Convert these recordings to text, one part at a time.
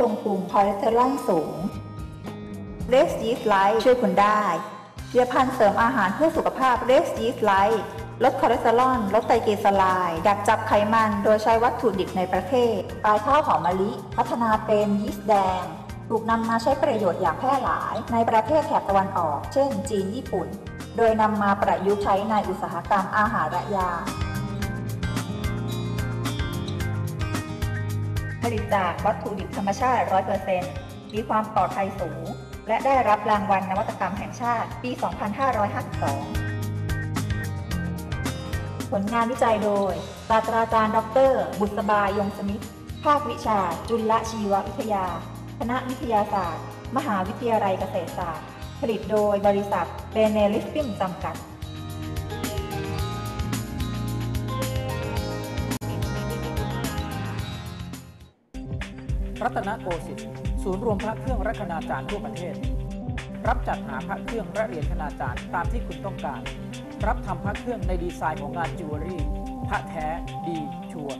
ลงพุงคอเลสเตอรอลสูงเลสยีสไลท์ช่วยคุณได้ผลิตภัณฑ์เสริมอาหารเพื่อสุขภาพเลสยีสไลท์ลดคอเลสเตอรอลลดไตรกลีเซอไรด์ดักจับไขมันโดยใช้วัตถุดิบในประเทศปลายข้าวหอมมะลิ พัฒนาเป็นยีสต์แดงถูกนำมาใช้ประโยชน์อย่างแพร่หลาย ในประเทศแถบตะวันออก เช่น จีนญี่ปุ่น โดยนำมาประยุกต์ใช้ในอุตสาหกรรมอาหารและยา ลิตจากวัตถุดิบธรรมชาติ 100%มีความปลอดภัยสูง และได้รับรางวัลนวัตกรรมแห่งชาติ ปี 2552 ผลงานวิจัยโดย ศาสตราจารย์ ดร บุษบายงสมิทธ์ภาควิชา จุลชีววิทยา คณะวิทยาศาสตร์ มหาวิทยาลัยเกษตรศาสตร์ ผลิตโดยบริษัทเบเนลิสติมจำกัด รัตนโกสินทร์ศูนย์รวมพระเครื่องและคณาจารย์ทั่วประเทศ รับจัดหาพระเครื่องและเหรียญคณาจารย์ตามที่คุณต้องการ รับทำพระเครื่องในดีไซน์ของงานจิวเวลรี่พระแท้ดี sure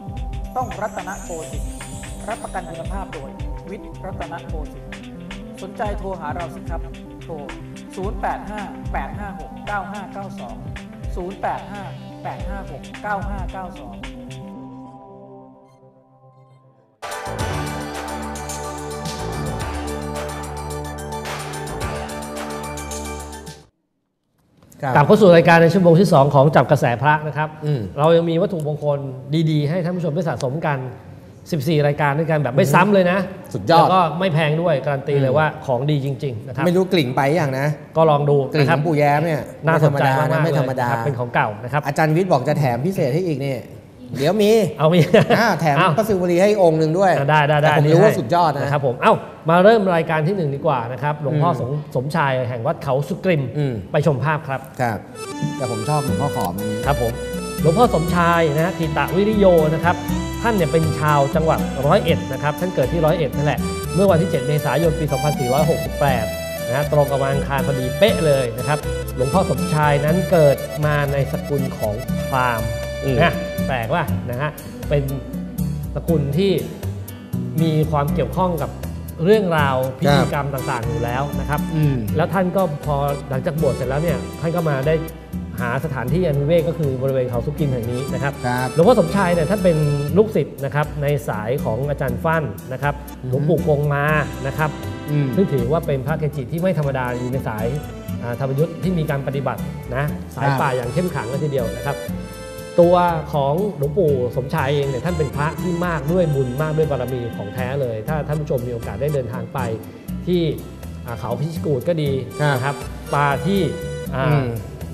ต้องรัตนโกสินทร์รับประกันคุณภาพโดย วิทย์รัตนโกสินทร์สนใจโทรหาเราสิครับ โทร 085 856 9592 085 856 9592 กลับเข้าสู่รายการในชั่วโมงที่ 2 ของจับกระแสพระนะครับอืมเรายังมีวัตถุมงคลดีๆ ให้ท่านผู้ชมได้สะสมกัน 14 รายการด้วยกันแบบไม่ซ้ำเลยนะ สุดยอดแล้วก็ไม่แพงด้วย การันตีเลยอืมว่าของดีจริงๆนะครับไม่รู้กลิ่งไปอย่างนะ ก็ลองดูกลิ่งนะขครัอบงปู่แย้มเนี่ยน่าสนใจไม่ธรรมดานะมากๆไม่ธรรมดาเลยนะครับเป็นของเก่านะครับอาจารย์วิทย์บอกจะแถมพิเศษให้อีกนี่ เดี๋ยวมีเอามีอ่าแถมเอ้าพระศิวลีให้องค์หนึ่งด้วยอะได้ได้ได้แต่ผมรู้ว่าสุดยอดนะครับผมเอ้ามาเริ่มรายการที่หนึ่งดีกว่านะครับหลวงพ่ออืมสมสมชายแห่งวัดเขาสุกริมอืมไปชมภาพครับครับแต่ผมชอบหลวงพ่อขอมอันนี้ครับผมหลวงพ่อสมชายนะฮะทิตะวิริโยนะครับท่านเนี่ยเป็นชาวจังหวัดร้อยเอ็ดนะครับท่านเกิดที่ร้อยเอ็ดนั่นแหละเมื่อวันที่ 7 เมษายนปี 2468นะฮะตรงกับวันอังคารพอดีเป๊ะเลยนะครับหลวงพ่อสมชายนั้นเกิดมาในสกุลของพราหมณ์อืม นะแปลกว่านะฮะเป็นสกุลที่มีความเกี่ยวข้องกับเรื่องราวพิธีกรรมต่างๆอยู่แล้วนะครับอืมแล้วท่านก็พอหลังจากบวชเสร็จแล้วเนี่ยท่านก็มาได้หาสถานที่อันวิเวกก็คือบริเวณเขาสุกิมแห่งนี้นะครับครับหลวงพ่อสมชายเนี่ยท่านเป็นลูกศิษย์นะครับในสายของอาจารย์ฟั่นนะครับอืมหลวงปู่กงมานะครับอืมซึ่งถือว่าเป็นพระเกจิที่ไม่ธรรมดาอยู่ในสายอ่าธรรมยุทธ์ที่มีการปฏิบัตินะสายครับป่าอย่างเข้มขลังเลยทีเดียวนะครับ ตัวของหลวงปู่สมชายเองเนี่ยท่านเป็นพระที่มากด้วยบุญมากด้วยบารมีของแท้เลย ถ้าท่านผู้ชมมีโอกาสได้เดินทางไปที่อ่าเขาพิชิกูดก็ดีครับนะครับป่าที่อ่าอืม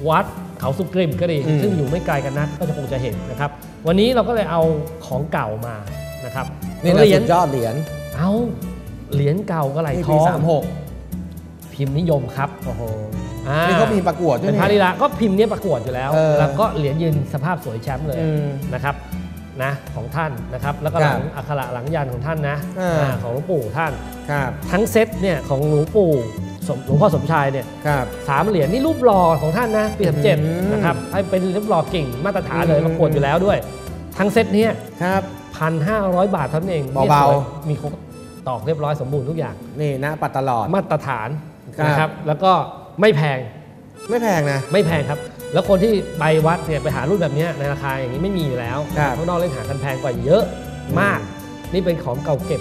วัดเขาสุกริมก็ดีอืมซึ่งอยู่ไม่ไกลกันนักก็จะคงจะเห็นนะครับ วันนี้เราก็เลยเอาของเก่ามานะครับนี่นะเหรียสุญดยอดเหรียญเอาเหรียญเก่ากระไหลนี่ทปีองสามหกพิมพ์นิยมครับโอ้โหอ่า นี่เขามีประกวดด้วยเป็นนี่พระลีลาก็พิมพ์เนี้ยประกวดอยู่แล้วเออแล้วก็เหรียญยืนสภาพสวยแชมป์เลยอืมนะครับนะของท่านนะครับ แล้วก็คหรัลับงอักขระหลังยันของท่านนะอ่าอ่าของหลวงปู่ท่านครับทั้งเซตเนี่ยของหลวงปู่สมหลวงพ่อสมชายเนี่ยครับสามเหรียญนี่รูปหล่อของท่านนะปีสามเจ็ดอืมนะครับให้เป็นรูปหล่อกิ่งมาตรฐานเลยอืมประกวดอยู่แล้วด้วย ทั้งเซตเนี้ครับพันห้าร้อยบาทเท่านั้นเองเบาๆนี่สวยมีครบตอกเรียบร้อยสมบูรณ์ทุกอย่างนี่นะปัดตลอดมาตรฐานครับนะครับแล้วก็ ไม่แพงไม่แพงนะ ไม่แพงครับ แล้วคนที่ไปวัดเนี่ยไปหารุ่นแบบเนี้ยในราคาอย่างนี้ไม่มีอยู่แล้วครับ ข้างนอกเล่นหากันแพงกว่าเยอะมาก นี่เป็นของเก่าเก็บ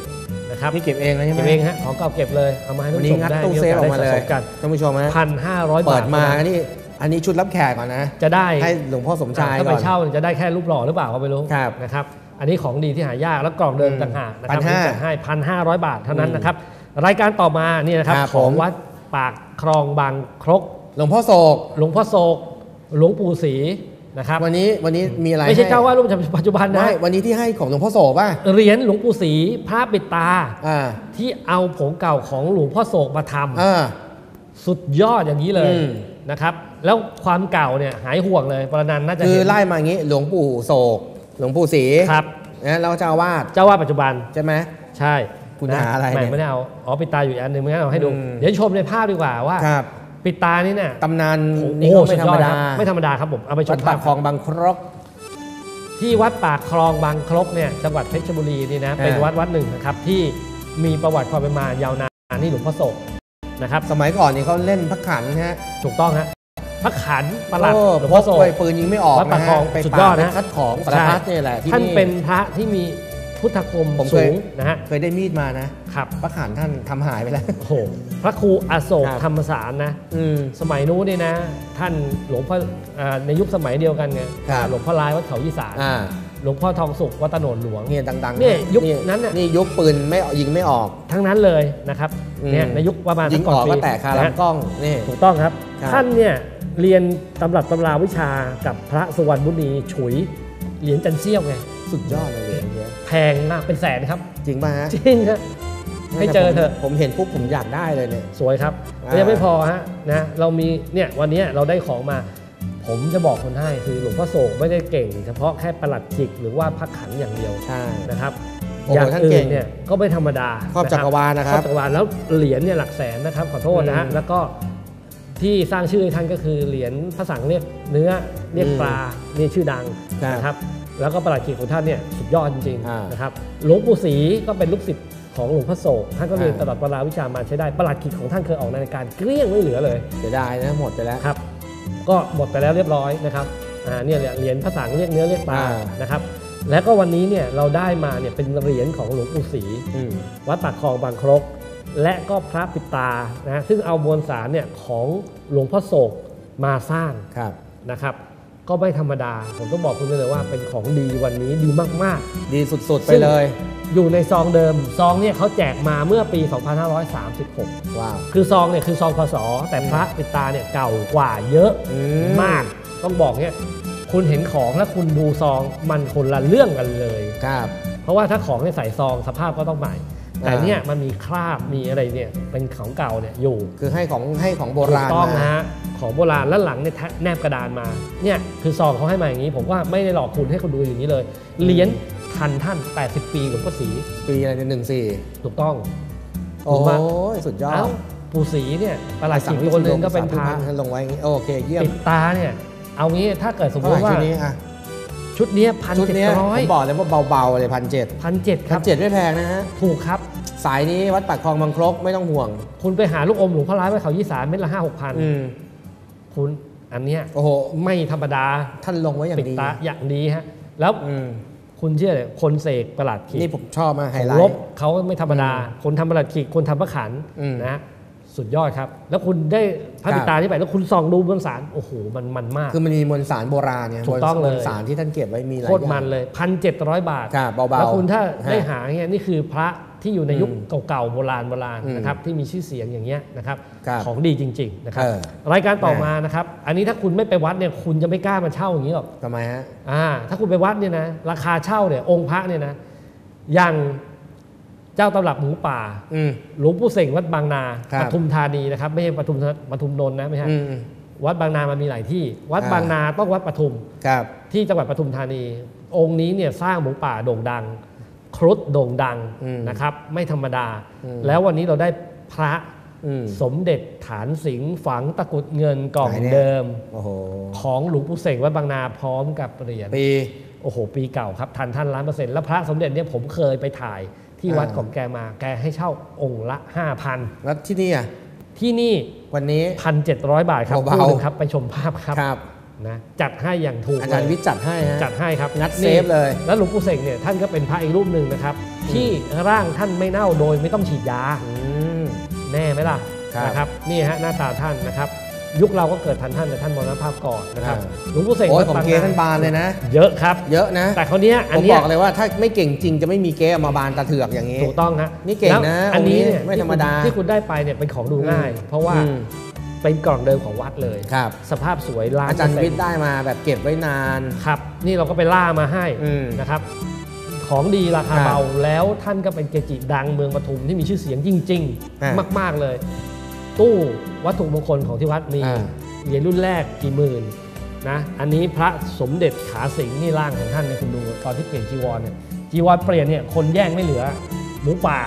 นะครับนี่เก็บเองนะใช่ไหมเก็บเองฮะของเก่าเก็บเลยเอามาให้วัท่านนนี้ผู้ชมงัดได้ตู้มีโอเซฟกาสออกได้มาสะเลสยมกันท่านผู้ชมฮะพันห้าร้อยบาทเปิดมาท่นั้นนี่อันนี้ชุดรับแขกก่อนนะ จะได้ ให้หลวงพ่อสมชายถ้าก่ไปอน เช่าจะได้แค่รูปหล่อหรือเปล่าก็ไม่รู้ครับนะครับ อันนี้ของดีที่หายากแล้วกล่องเดินอืมต่างหากนะครับ1,500ที่จัดให้พันห้าร้อยบาทเท่านั้นอืมนะครับ รายการต่อมานี่นะครับครับของผมวัด ปากคลองบางครก หลวงพ่อโศก หลวงพ่อโศก หลวงปู่ศรีนะครับวันนี้วันนี้มีอะไรไม่ใช่ห้เจ้าวาดรูปปัจจุบันนะไม่วันนี้ที่ให้ของหลวงพ่อโศกป่ะเหรียญหลวงปู่ศรีพระปิดตาอ่าที่เอาผงเก่าของหลวงพ่อโศกมาทำอ่าสุดยอดอย่างนี้เลยอืมนะครับ แล้วความเก่าเนี่ยหายห่วงเลยปรนันท์น่าจะคือเห็นไล่มาอย่างนี้หลวงปู่โศก หลวงปู่ศรีครับนะแล้วเจ้าอาวาดเจ้าวาดปัจจุบันใช่ไหมใช่ คุณหาอะไรไม่เนี่ยไม่ได้เอาอ๋อปิดตาอยู่อีกอันหนึ่งไม่งั้นเอาให้ดูอืมเดี๋ยวชมในภาพดีกว่าว่าครับปิดตานี่เนี่ยตำนานโอ้นี่โหก็ไม่สุธรรมยอดาคบไม่ธรรมดาครับผมเอาไปชวัดมปาภากพคลองบางครกที่วัดปากคลองบางครกเนี่ยจังหวัดเพชรบุรีนี่นะเป็นอ่าวัดวัดหนึ่งนะครับที่มีประวัติความเป็นมายาวนานนี่หลวงพ่อโศกนะครับสมัยก่อนนี่เขาเล่นพักขันฮะถูกต้องฮะพระขันประหลัดโอ้หลวงพพ่อกโศกไปปืนยิงไม่ออกวัดปานะกคลฮะองไปสุดปรายอดบนะไปคัดของประพัดเนี่ยแหละที่ท่านนี่เป็นพระที่มี พุทธคมผมเคสูย งนะฮะ เคยได้มีดมานะครับพักขันท่านทำหายไปแล้ว โอ้โหพระครูอโศกครับ ธรรมสารนะ อืม สมัยนู้นเนี่ยนะ ท่านหลวงพ่ออ่าในยุคสมัยเดียวกันไงครับ หลวงพ่อลายวัดเขายี่สารอ่าหลวงพ่อทองสุขวัดตะโนดหลวง เนี่ยดังๆเนี่ยยุคนั้นน่ะ นี่ยุคปืนไม่ยิงไม่ออก ทั้งนั้นเลยนะครับอืม เนี่ยในยุคประมาณยิงออกปีก็แตกคานะฮะลำกล้องนี่ ถูกต้องครับ ครับ ท่านเนี่ยเรียนตำรับตำราวิชากับพระสุวรรณมุนีฉุยเหรียญจันเซี่ยวไง สุดยอดเลยเหรียญเนี้ยแพงมากเป็นแสนครับ จริงป่ะฮะจริงครับให้เจอเถอะผมผมเห็นปุ๊บผมอยากได้เลยเนี่ยสวยครับอ่าแล้วยังไม่พอฮะนะเรามีเนี่ยวันนี้เราได้ของมา ผมจะบอกคนให้คือหลวงพ่อโศกไม่ได้เก่ง เฉพาะแค่ประหลัดจิกหรือว่าพักขันอย่างเดียวใช่นะครับโอ้โหอย่างท่านอื่เก่นงเนี่ยก็ไม่ธรรมดาครอบจักรวาลนะคครรัอบบจักรวาลแล้วเหรียญเนี่ยหลักแสนนะครับขอโทษนะฮะอืมแล้วก็ที่สร้างชื่อให้ท่านก็คือเหรียญพระสังเรียกเนื้อเรียกอืมปลานี่ชื่อดังครับนะครับ แล้วก็ประหลัดจิกของท่านเนี่ยสุดยอดจริงอ่าๆนะครับหลวงปู่ศรีก็เป็นลูกศิษย์ของหลวงพ่อโศกท่านก็เรียนอ่าตลอดเวลาวิชามาใช้ได้ประหลัดกิจของท่านเคยออกในรายการเกลี้ยงไม่เหลือเลยเสียดายนะหมดไปแล้วครับก็หมดไปแล้วเรียบร้อยนะครับอ่าเนี่ยเหรียญพระสังเรียกเนื้อเรียกปลาอ่านะครับแล้วก็วันนี้เนี่ยเราได้มาเนี่ยเป็นเหรียญของหลวงปู่ศรีอืมวัดปากคลองบางครก และก็พระปิดตานะซึ่งเอามวลสารเนี่ยของหลวงพ่อโศกมาสร้างครับนะครับ ก็ไม่ธรรมดา ผมต้องบอกคุณเลยว่าเป็นของดีวันนี้ดีมากดีสุดๆ ไปซึ่งเลย ๆ อยู่ในซองเดิม ซองเนี่ยเขาแจกมาเมื่อปี 2536 ว้าว คือซองเนี่ยคือซองพศแต่พระปิดตาเนี่ยเก่ากว่าเยอะอืมาก ต้องบอกเนี่ยคุณเห็นของแล้วคุณดูซองมันคนละเรื่องกันเลย ครับ เพราะว่าถ้าของเนี่ยใส่ซองสภาพก็ต้องใหม่ แต่อ่าเนี่ยมันมีคราบมีอะไรเนี่ยเป็นของเก่าเนี่ยอยู่ คือให้ของให้ของโบถูรากณต้องมานะฮะของโบราณแล้วหลังเนี่ยแนบกระดานมาเนี่ยคือซองเขาให้มาอย่างนี้ ผมว่าไม่ได้หลอกคุณให้คุณดูอย่างนี้เลยเหรียญทันท่าน 80 ปีหลวงพ่อศรีปีอะไรเนี่ยหนึ่งสี่ถูกต้องโอ้ผมว่ายสุดยอดเอ้าปู่ศรีเนี่ยประหลัดขิกคนหนึงก็เป็นพระท่านลงไว้อย่างงี้โอเคเยี่ยมปิดตาเนี่ยเอางี้ถ้าเกิดสมมเท่าไหร่ติว่า ชุดนี้อะชุดเนี้พันชุดเจ็ดเนี้ยร้อผยมบอกเลยว่าเบาๆเลยพันเจ็ดพันเจ็ดคพัรันบเจ็ดไม่แพงนะฮะ ถูกครับ สายนี้วัดปากคลองบางครกไม่ต้องห่วง คุณไปหาลูกอมหลวงพ่อร้ายไว้เขายี่สารเม็ดละห้าหกพันอืมคุณอันเนี้ยโอ้โหไม่ธรรมดาท่านลงไว้อย่างปิดดีตาอย่างดีฮะ แล้วอืมคุณเชื่อเลยคนเสกประหลัดขีดนี่ผมชอบมากไฮของไลลบท์เขาไม่ธรรมดา คนทำประหลัดขีดคนทำพระขันอืมนะฮะ สุดยอดครับ แล้วคุณได้พระครับปิดตาที่ไปแล้วคุณส่องดูบนสารโอ้โหมันมันมาก คือมันมีมวลสารโบราณเนี่ยถูกต้องเลยมวลสารที่ท่านเก็บไว้มีหลายโคตรอย่างมันเลยพันเจ็ดร้อยบาทครับเบาๆแล้วคุณถ้าฮะได้หาเนี่ยนี่คือพระที่อยู่ในยุคอืมเก่าๆโบราณโบราณอืมนะครับที่มีชื่อเสียงอย่างเงี้ยนะครับครับของดีจริงๆนะครับเออรายการต่อแม่มานะครับอันนี้ถ้าคุณไม่ไปวัดเนี่ยคุณจะไม่กล้ามาเช่าอย่างนี้หรอกทำไมฮะอ่าถ้าคุณไปวัดเนี่ยนะราคาเช่าเนี่ยองค์พระเนี่ยนะอย่าง เจ้าตำรับหมูป่าอืม หลวงปู่เสงวัดบางนาครับ ปทุมธานีนะครับ ไม่ใช่ปทุมปทุมนนท์นะไม่ใช่อืม วัดบางนามันมีหลายที่ วัดอ่า บางนาต้องวัดปทุมครับ ที่จังหวัดปทุมธานี องค์นี้เนี่ยสร้างหมูป่าโด่งดัง ครุฑโด่งดังอืมนะครับ ไม่ธรรมดา อืม แล้ววันนี้เราได้พระอืม สมเด็จฐานสิงห์ฝังตะกรุดเงินกล่องไหนเนี่ย เดิม โอ้โห ของหลวงปู่เสงวัดบางนาพร้อมกับเหรียญ ปี โอ้โห ปีเก่าครับ ทันท่านล้านเปอร์เซ็นต์แล้วพระสมเด็จเนี่ยผมเคยไปถ่าย ที่วัดอ่าของแกมา แกให้เช่าองค์ละ5,000แล้วที่นี่อะที่นี่วันนี้1,700บาทครับเบาๆคู่หนึ่งครับไปชมภาพครับครับนะจัดให้อย่างถูกอาจารย์เลวิทย์จัดให้ฮะจัดให้ครับงัดนี่เซฟเลย แล้วหลวงปู่เสงเนี่ยท่านก็เป็นพระอีกรูปหนึ่งนะครับ ที่ร่างท่านไม่เน่าโดยไม่ต้องฉีดยาอืมแน่ไหมล่ะครับนะครับนี่ฮะหน้าตาท่านนะครับ ยุคเราก็เกิดทันท่านแต่ท่านมรณภาพก่อนนะครับอ่าหลวงปู่เสงโอ้ยวัดผมบางเกท่านบานเลยนะ เยอะครับ เยอะนะ แต่เขาวเนี้ยอัผนมเนี้บยอกเลยว่าถ้าไม่เก่งจริงจะไม่มีเก๊เอามาบานตาเถือกอย่างนี้ ถูกต้องฮะนี่เก่งนะแล้วอันนี้เนี่ยองค์นี้ไม่ธรรมดาที่คุณได้ไปเนี่ยเป็นของดูง่าย เพราะว่าอืมเป็นกล่องเดิมของวัดเลยครับสภาพสวยล้านอาจารย์เปวิเซ็ทนย์ได้มาแบบเก็บไว้นานครับ นี่เราก็ไปล่ามาให้อืมนะครับของดีราคาครับเบาแล้วท่านก็เป็นเกจิดังเมืองปทุมที่มีชื่อเสียงจริงอ่าๆมาก ๆเลย ตู้วัตถุมงคลของที่วัดมีอ่าเหรียญรุ่นแรกกี่หมื่นนะอันนี้พระสมเด็จขาสิงห์นี่ร่างของท่านเนี่ยคุณดูตอนที่เปลี่ยนจีวรเนี่ยจีวรเปลี่ยนเนี่ยคนแย่งไม่เหลือ หมูป่า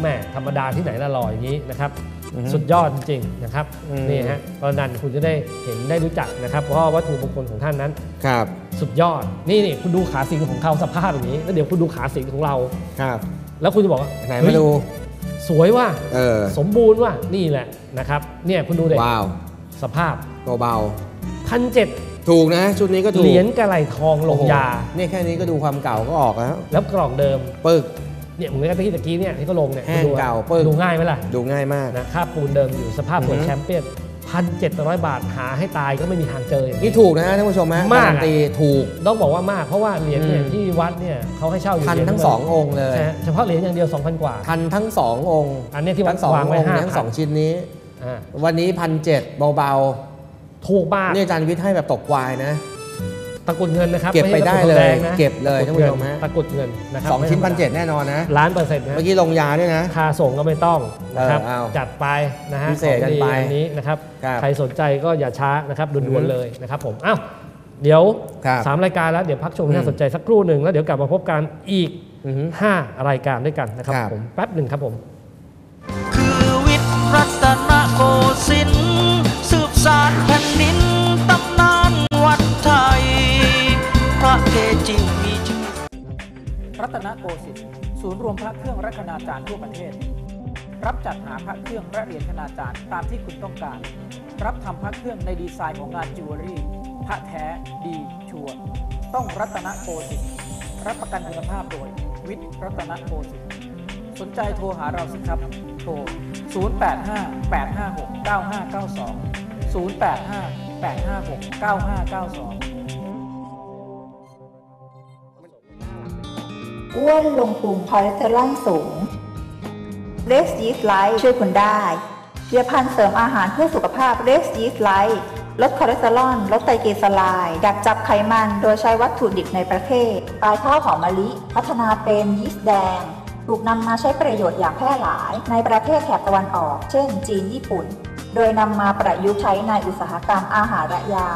แม่ธรรมดาที่ไหนละลอยอย่างนี้นะครับอือฮึสุดยอดจริงๆนะครับอืมนี่ฮะตอนนั้นคุณจะได้เห็นได้รู้จักนะครับ เพราะว่าวัตถุมงคลของท่านนั้นครับสุดยอดนี่นี่คุณดูขาสิงของเขาสภาพอย่างนี้ แล้วเดี๋ยวคุณดูขาสิงของเราครับ แล้วคุณจะบอกว่าไหนเฮ้มายดู สวยว่ะเออ สมบูรณ์ว่ะนี่แหละนะครับ เนี่ยคุณดูเด็กว้าว สภาพเบาพันเจ็ดๆถูกนะ ชุดนี้ก็ถูกเหรียญกระไหลทองลงโอ้โหยาเนี่ยแค่นี้ก็ดูความเก่าก็ออกแล้วแล้วกล่องเดิม ปึก เนี่ยเหมือนกับที่ตะกี้เนี่ยที่เขาลงเนี่ยแห้งคุณดูอะเก่าปึ้งดูง่ายไหมล่ะดูง่ายมาก นะค่าปูนเดิมอยู่สภาพเหมือนอือฮึ แชมเปี้ยน พันเจ็ดร้อยบาทหาให้ตายก็ไม่มีทางเจออย่างนี่ถูกนะฮะท่านผู้ชมฮะมาก การันตีถูก ต้องบอกว่ามากเพราะว่าเหรียญเนี่ยอืม ที่วัดเนี่ยเขาให้เช่าอยู่ทันเหรียญทั้งสององค์เลย ใช่ฮะเฉพาะเหรียญอย่างเดียว 2,000 กว่าทันทั้งสององค์อันเนี้ยที่วัดทั้งสองวางไว้องค์ห้าทั้งสองชิ้นนี้ อ่าวันนี้พันเจ็ดเบาถูกมาก ๆ นี่อาจารย์วิทย์ให้แบบตกควายนะ ตะกรุดเงินนะครับเก็บไปม่ใช่ได้ตะรุเลยแดงนะเก็บเลยตะท่านกรุดผู้เงิชมฮะตะกรุดเงินนะครับสองชิ้นไม่พันธรรมดาเจ็ดแน่นอนนะล้านเปอร์เซ็นต์นะเมื่อกี้ลงยาด้วยนะค่าส่งก็ไม่ต้องนะครับเออเอาจัดไปนะฮะพิเศษกันไปของดีอันนี้นะครับครับใครสนใจก็อย่าช้านะครับอืด่วนอฮึๆเลยนะครับผมอ้าวเดี๋ยวครับสามรายการแล้วเดี๋ยวพักชมอืมน่าสนใจสักครู่หนึ่งแล้วเดี๋ยวกลับมาพบกันอีกอือฮึ5รายการด้วยกันนะครับครับผมแป๊บหนึ่งครับผม คือวิทย์รัตนโกสินทร์สืบสารแผ่นดินตำน รัตนโกสินทร์ศูนย์รวมพระเครื่องและคณาจารย์ทั่วประเทศ รับจัดหาพระเครื่องและเหรียญคณาจารย์ตามที่คุณต้องการ รับทำพระเครื่องในดีไซน์ของงานจิวเวลรี่ พระแท้ดี sure ต้องรัตนโกสินทร์รับประกันคุณภาพโดย วิทย์รัตนโกสินทร์สนใจโทรหาเราสิครับ โทร 085 856 9592 085 856 9592 อ้วนลงพุงคอเลสเตอรอลสูงเลสยีสไลท์ช่วยคุณได้ผลิตภัณฑ์เสริมอาหารเพื่อสุขภาพเลสยีสไลท์ลดคอเลสเตอรอลลดไตรกลีเซอไรด์ดักจับไขมันโดยใช้วัตถุดิบในประเทศ ปลายข้าวหอมมะลิ พัฒนาเป็นยีสต์แดงถูกนำมาใช้ประโยชน์อย่างแพร่หลาย ในประเทศแถบตะวันออก เช่น จีนญี่ปุ่น โดยนำมาประยุกต์ใช้ในอุตสาหกรรมอาหารและยา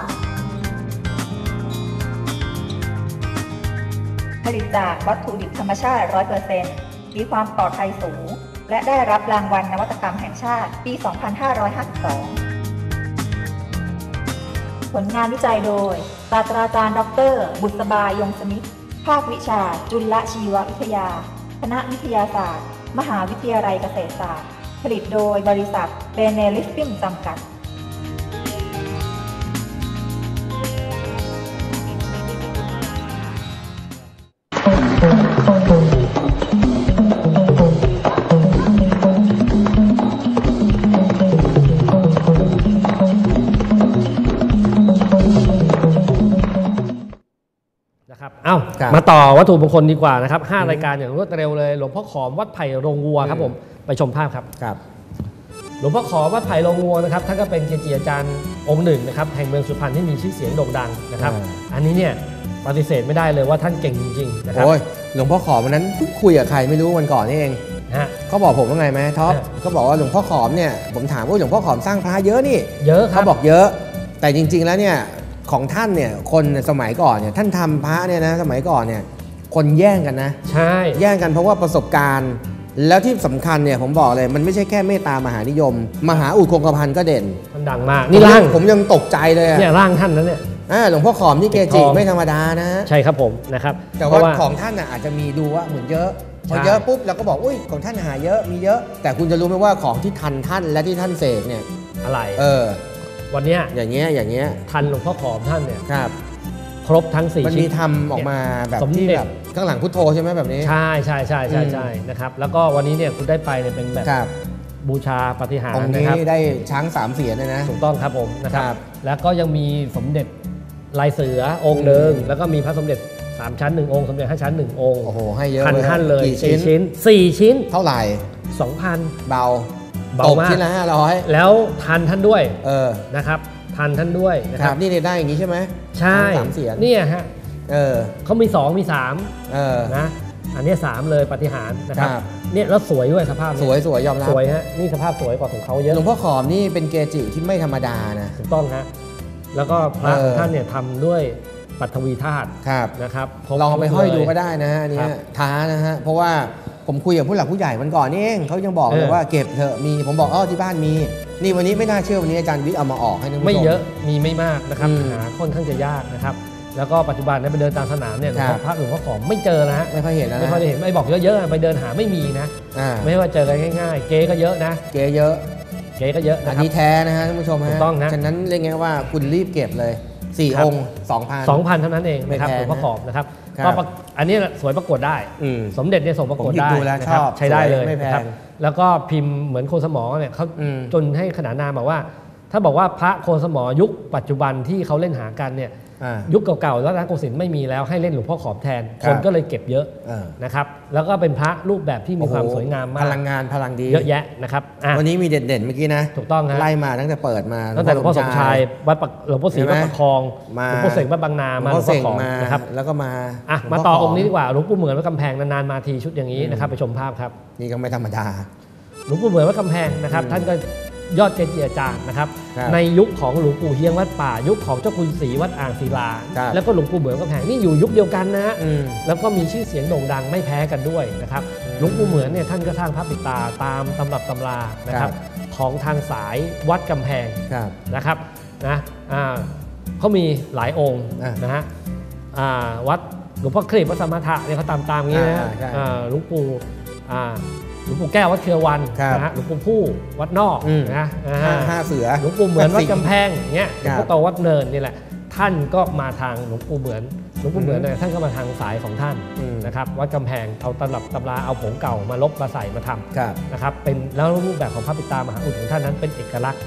ผลิตจากวัตถุดิบธรรมชาติ 100%มีความปลอดภัยสูง และได้รับรางวัลนวัตกรรมแห่งชาติ ปี 2552 ผลงานวิจัยโดย ศาสตราจารย์ ดร บุษบายงสมิทธ์ภาควิชา จุลชีววิทยา คณะวิทยาศาสตร์ มหาวิทยาลัยเกษตรศาสตร์ ผลิตโดยบริษัทเบเนลิสปิ้งจำกัด มาต่อวัตถุมงคลดีกว่านะครับห้ารายการอย่างรวดเร็วเลยหลวงพ่อขอมวัดไผ่โรงวัวครับผมไปชมภาพครับครับ หลวงพ่อขอวัดไผ่โรงวัวนะครับท่านก็เป็นเกจิอาจารย์องค์หนึ่งนะครับแห่งเมืองสุพรรณที่มีชื่อเสียงโด่งดังนะครับอ่าอันนี้เนี่ยปฏิเสธไม่ได้เลยว่าท่านเก่งจริงๆนะครับโอ้ยหลวงพ่อขอมวันนั้นเพิ่งคุยกับใครไม่รู้วันก่อนนี่เองนะฮะเขาบอกผมว่าไงไหมท็อปเออเขาบอกว่าหลวงพ่อขอมเนี่ยผมถามว่าหลวงพ่อขอมสร้างพระเยอะนี่เยอะครัเขาบบอกเยอะ แต่จริง ๆ แล้วเนี่ย ของท่านเนี่ยคนสมัยก่อนเนี่ยท่านทำพระเนี่ยนะสมัยก่อนเนี่ยคนแย่งกันนะใช่แย่งกันเพราะว่าประสบการณ์ แล้วที่สำคัญเนี่ยผมบอกเลยมันไม่ใช่แค่เมตตามหานิยม มหาอุดคงกระพันก็เด่นมันดังมากนี่ร่างผมยังตกใจเลยอะเนี่ยร่างท่านนั้นเนี่ยอ่าหลวงพ่อขอมนี่เกปิดทจิองไม่ธรรมดานะ ใช่ครับผมนะครับแต่เพว่าราะของท่านน่ะอาจจะมีดูว่าเหมือนเยอะพอใช่เยอะปุ๊บเราก็บอกอุ้ยของท่านหาเยอะมีเยอะ แต่คุณจะรู้ไหมว่าของที่ทันท่านและที่ท่านเสกเนี่ยอะไรเออ วันเนี้ยอย่างเงี้ยอย่างเงี้ยทันหลวงพ่อขอมท่านเนี่ยครับ ครบทั้งสี่มันชิ้มีนทำออกมาแบบสมที่เด็จแบบข้างหลังพุทโธใช่ไหมแบบนี้ ใช่ใช่ใช่ใช่อืมใช่นะครับแล้วก็วันนี้เนี่ยคุณได้ไปเนี่ยเป็นแบบครับบูชาปฏิหารองค์นะนี้ครับได้ช้างสามเสียนเลยนะถูกต้องครับผมนะครับครับแล้วก็ยังมีสมเด็จลายเสือองค์หนึ่งอืมแล้วก็มีพระสมเด็จ3ชั้น1องค์สมเด็จ5ชั้น1องค์โอ้โหให้เยอะพันเลยท่านเลยกี่สี่ชิ้นชิ้น4ชิ้น เท่าไหร่2,000เบา เบาตกมากชิ้นละห้าร้อยแล้วทันท่านด้วยเออนะครับ ทันท่านด้วยนะคครัรับบนี่ได้อย่างงี้ใช่ไหมใช่สามเสียนเนี่ยฮะเออเขามี 2 มี เออ 3 นะ อันเนี้ยสามเลยปฏิหารนะครับครับ เนี่ยแล้วสวยด้วยสภาพเนี่สวยสวยยอมรับสวยฮะนี่สภาพสวยกว่าของเขาเยอะหลวงพ่อขอมนี่เป็นเกจิที่ไม่ธรรมดานะ ถูกต้องฮะแล้วก็พระเออ ท่านเนี่ยทำด้วยปัทวีธาตุครับนะครับครบลองไปห้อยเลดูก็ได้นะฮะอันเนี้คยรับท้านะฮะเพราะว่า ผมคุยกับผู้หลักผู้ใหญ่วันก่อนนี่เองเขายังบอกเลยเออว่าเก็บเถอะมีผมบอกอ้อที่บ้านมี นี่วันนี้ไม่น่าเชื่อวันนี้อาจารย์วิทย์เอามาออกให้ท่านผู้ชมไม่เยอะมีไม่มากนะครับอืมหาค่อนข้างจะยากนะครับแล้วก็ปัจจุบันเนี่ยไปเดินตามสนามเนี่ยหลวงพ่อครับพระหลวงพ่อขอมไม่เจอนะฮะไม่ค่อยเห็นแล้วไม่นะค่อยได้เห็นไม่บอกเยอะๆไปเดินหาไม่มีนะอ่าไม่ว่าเจอกันง่าย ๆ เก๊ก็เยอะนะ เก๋เยอะเก๊ก็เยอะอันะนครับนี้แท้นะฮะท่านผู้ชมฮะถูกต้องนะฉะนั้นเรียกไงว่าคุณรีบเก็บเลยสี่ครับองค์สองพันสองพันเท่านั้นเองนะครับไม่หแพลงวงพ่อขอบนะครับ ครับก็ประอันนี้สวยประกวดได้ อืมสมเด็จเนี่ยส่งประกวดผมหยิบได้ดูแล้วนะครับชอบใช้ได้เลยสวยไม่แพงนะครับแล้วก็พิมพ์เหมือนโคนสมอเนี่ยเขาอืม จนให้ขนานนามบอกว่า ถ้าบอกว่าพระโคนสมอยุคปัจจุบันที่เขาเล่นหากันเนี่ยอ่า ยุคเก่าๆแล้วร้านโกสินทร์ไม่มีแล้วให้เล่นหลวงพ่อขอบแทนครัคบนก็เลยเก็บเยอะเออ นะครับแล้วก็เป็นพระรูปแบบที่มีความโอ้โหสวยงามมากพลังงานพลังดี เยอะแยะนะครับอะ วันนี้มีเด่นๆเมื่อกี้นะถูกต้องฮะ ไล่มาตั้งแต่เปิดมาตั้งแต่หลวงพ่อสมชายวัดปักหลวงพ่อศรีเห็นไหมวัดประคองมาหลวงพ่อเสงวัดบางนาหลวมางหลพ่วองเสพ่องขอมมานะครับแล้วก็มาอะหลวมาพ่ต่อของค์นี้ดีกว่าหลวงปู่เหมือนวัดกำแพงนานๆมาทีชุดอย่างนี้นะครับไปชมภาพครับ นี่ก็ไม่ธรรมดา หลวงปู่เหมือนวัดกำแพงนะครับอืมท่านก็ ยอดเกจิอาจารย์นะครับครับ ในยุคของหลวงปู่เฮียงวัดป่า ยุคของเจ้าคุณศรีวัดอ่างศิลาครับแล้วก็หลวงปู่เหมือนวัดกำแพงนี่อยู่ยุคเดียวกันนะฮะอืมแล้วก็มีชื่อเสียงโด่งดังไม่แพ้กันด้วยนะครับอืมหลวงปู่เหมือนเนี่ยท่านก็สร้างพระปิดตาตามตำรับตำรานะครับครัของทางสายวัดกำแพงครับนะครับนะอ่าเขามีหลายองค์อ่านนะฮะอ่าวัดหลวงพ่อคลีบวัดสมถะเนี่ยเขาตามตามๆงี้นะอ่าใช่อ่าหลวงปู่อ่า หลวงปู่แก้ววัดเครือวันครับนะฮะหลวงปู่ผู้วัดนอกอืมนะอ่าห้าห้าเสือหลวงปู่เหมือนวัดสิงห์กำแพงเงี้ยหลวงครัพ่อบโตวัดเนินนี่แหละ ท่านก็มาทางหลวงปู่เหมือนหลวงปู่เหมือนอืมเนี่ยท่านก็มาทางสายของท่านอืมนะครับวัดกำแพงเอาตำรับตำราเอาผงเก่ามาลบมาใส่มาทำครับนะครับเป็นแล้วรูปแบบของพระปิดตามหาอุดของท่านนั้นเป็นเอกลักษณ์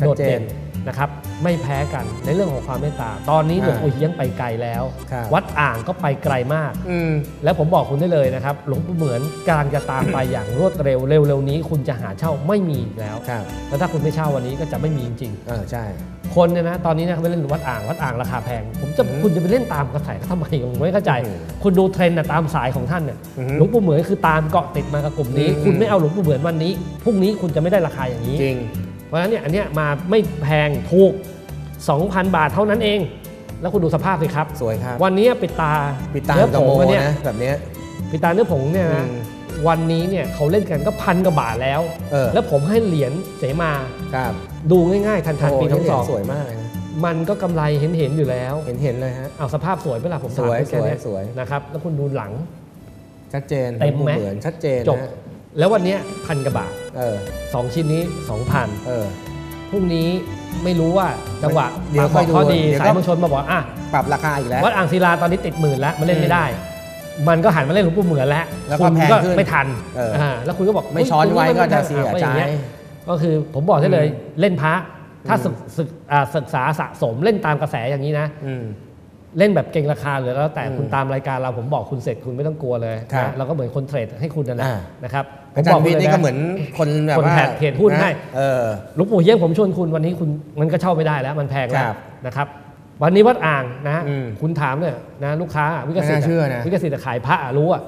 ชัดโดดเจนเด่น นะครับไม่แพ้กันในเรื่องของความเมตตา ตอนนี้หลวงอ่าปู่เฮียงไปไกลแล้ว ครับ วัดอ่างก็ไปไกลมาก อืม แล้วผมบอกคุณได้เลยนะครับ หลวงปู่เหมือนกำลังจะตามไปอย่างรวดเร็วเร็วๆนี้ คุณจะหาเช่าไม่มีอีกแล้ว ครับแล้วถ้าคุณไม่เช่าวันนี้ก็จะไม่มีจริงเออใช่ ๆ คนเนี่ยนะตอนนี้นะเขาไปเล่นวัดอ่างวัดอ่างราคาแพง ผมจะอืมคุณจะไปเล่นตามกระแสเขาทำไมผมไม่เข้าใจ อืมคุณดูเทรนด์น่ะตามสายของท่านเนี่ยอือฮึหลวงปู่เหมือนคือตามเกาะติดมากับกลุ่มนี้ อืม คุณไม่เอาหลวงปู่เหมือนวันนี้พรุ่งนี้คุณจะไม่ได้ราคาอย่างนี้ จริง เพราะฉะนั้นเนี่ยอันเนี้ยมาไม่แพงถูก 2,000 บาทเท่านั้นเอง แล้วคุณดูสภาพสิครับ สวยครับ วันนี้ปิดตาปิดตาเนื้อตะผโมงอันเนี่ยนะแบบเนี้ยปิดตาเนื้อผงเนี่ยนะอืมวันนี้เนี่ยเขาเล่นกันก็พันกว่าบาทแล้วเออแล้วผมให้เหรียญเสมาครับดูง่ายๆ ทันทันโอ้ปีนี่ทั้งเหรีสยอญงสวยมากเลยนะมันก็กำไรเห็นเห็นๆอยู่แล้ว เห็นเห็นเลยฮะเอาสภาพสวยไหมล่ะผมสวยถามแค่เนี้สวยนะครับ แล้วคุณดูหลัง ชัดเจนเต็มไหมเหมือนชัดเจนจบนะ แล้ววันเนี้ยพันกว่าบาทเออสองชิ้นนี้2,000เออ พรุ่งนี้ไม่รู้ว่าจังหวะเดี๋ยวมาบอกค่อยดูข้อดีเดี๋ยวสาก็ยมวลชนมาบอกอะปรับราคาอีกแล้ว วัดอ่างศิลาตอนนี้ติดหมื่นแล้วมันเล่นไม่ได้ มันก็หันมาเล่นหลวงปู่เหมือนแล้วแล้วก็คุณแพงก็ขึ้นไม่ทันเอออ่าแล้วคุณก็บอกไม่ช้อนเฮ้ไว้คุณก็ม่จะทันเสียอะใจอย่างงี้ก็คือผมบอกได้เลยเล่นพระถ้าอืมศึกศึกอ่าศึกษาสะสมเล่นตามกระแสอย่างนี้นะ อืม เล่นแบบเก่งราคาหรือแล้วแต่อืมคุณตามรายการเราผมบอกคุณเสร็จคุณไม่ต้องกลัวเลยครับนะเราก็เหมือนคนเทรดให้คุณนั่นแหละอ่านะครับผอามจารบอกย์วิทย์คุณลยนี่นะก็เหมือนคนแบบคนว่าแผดเทรดหุ้นให้เออหลวงปู่เยี่ยงผมชวนคุณวันนี้คุณมันก็เช่าไม่ได้แล้ว มันแพงแล้วครับนะครับวันนี้วัดอ่างนะอืมคุณถามเนี่ยนะลูกค้าวิกสิตไม่น่าเชื่อนะวิกสิตขายพระอะรู้อะ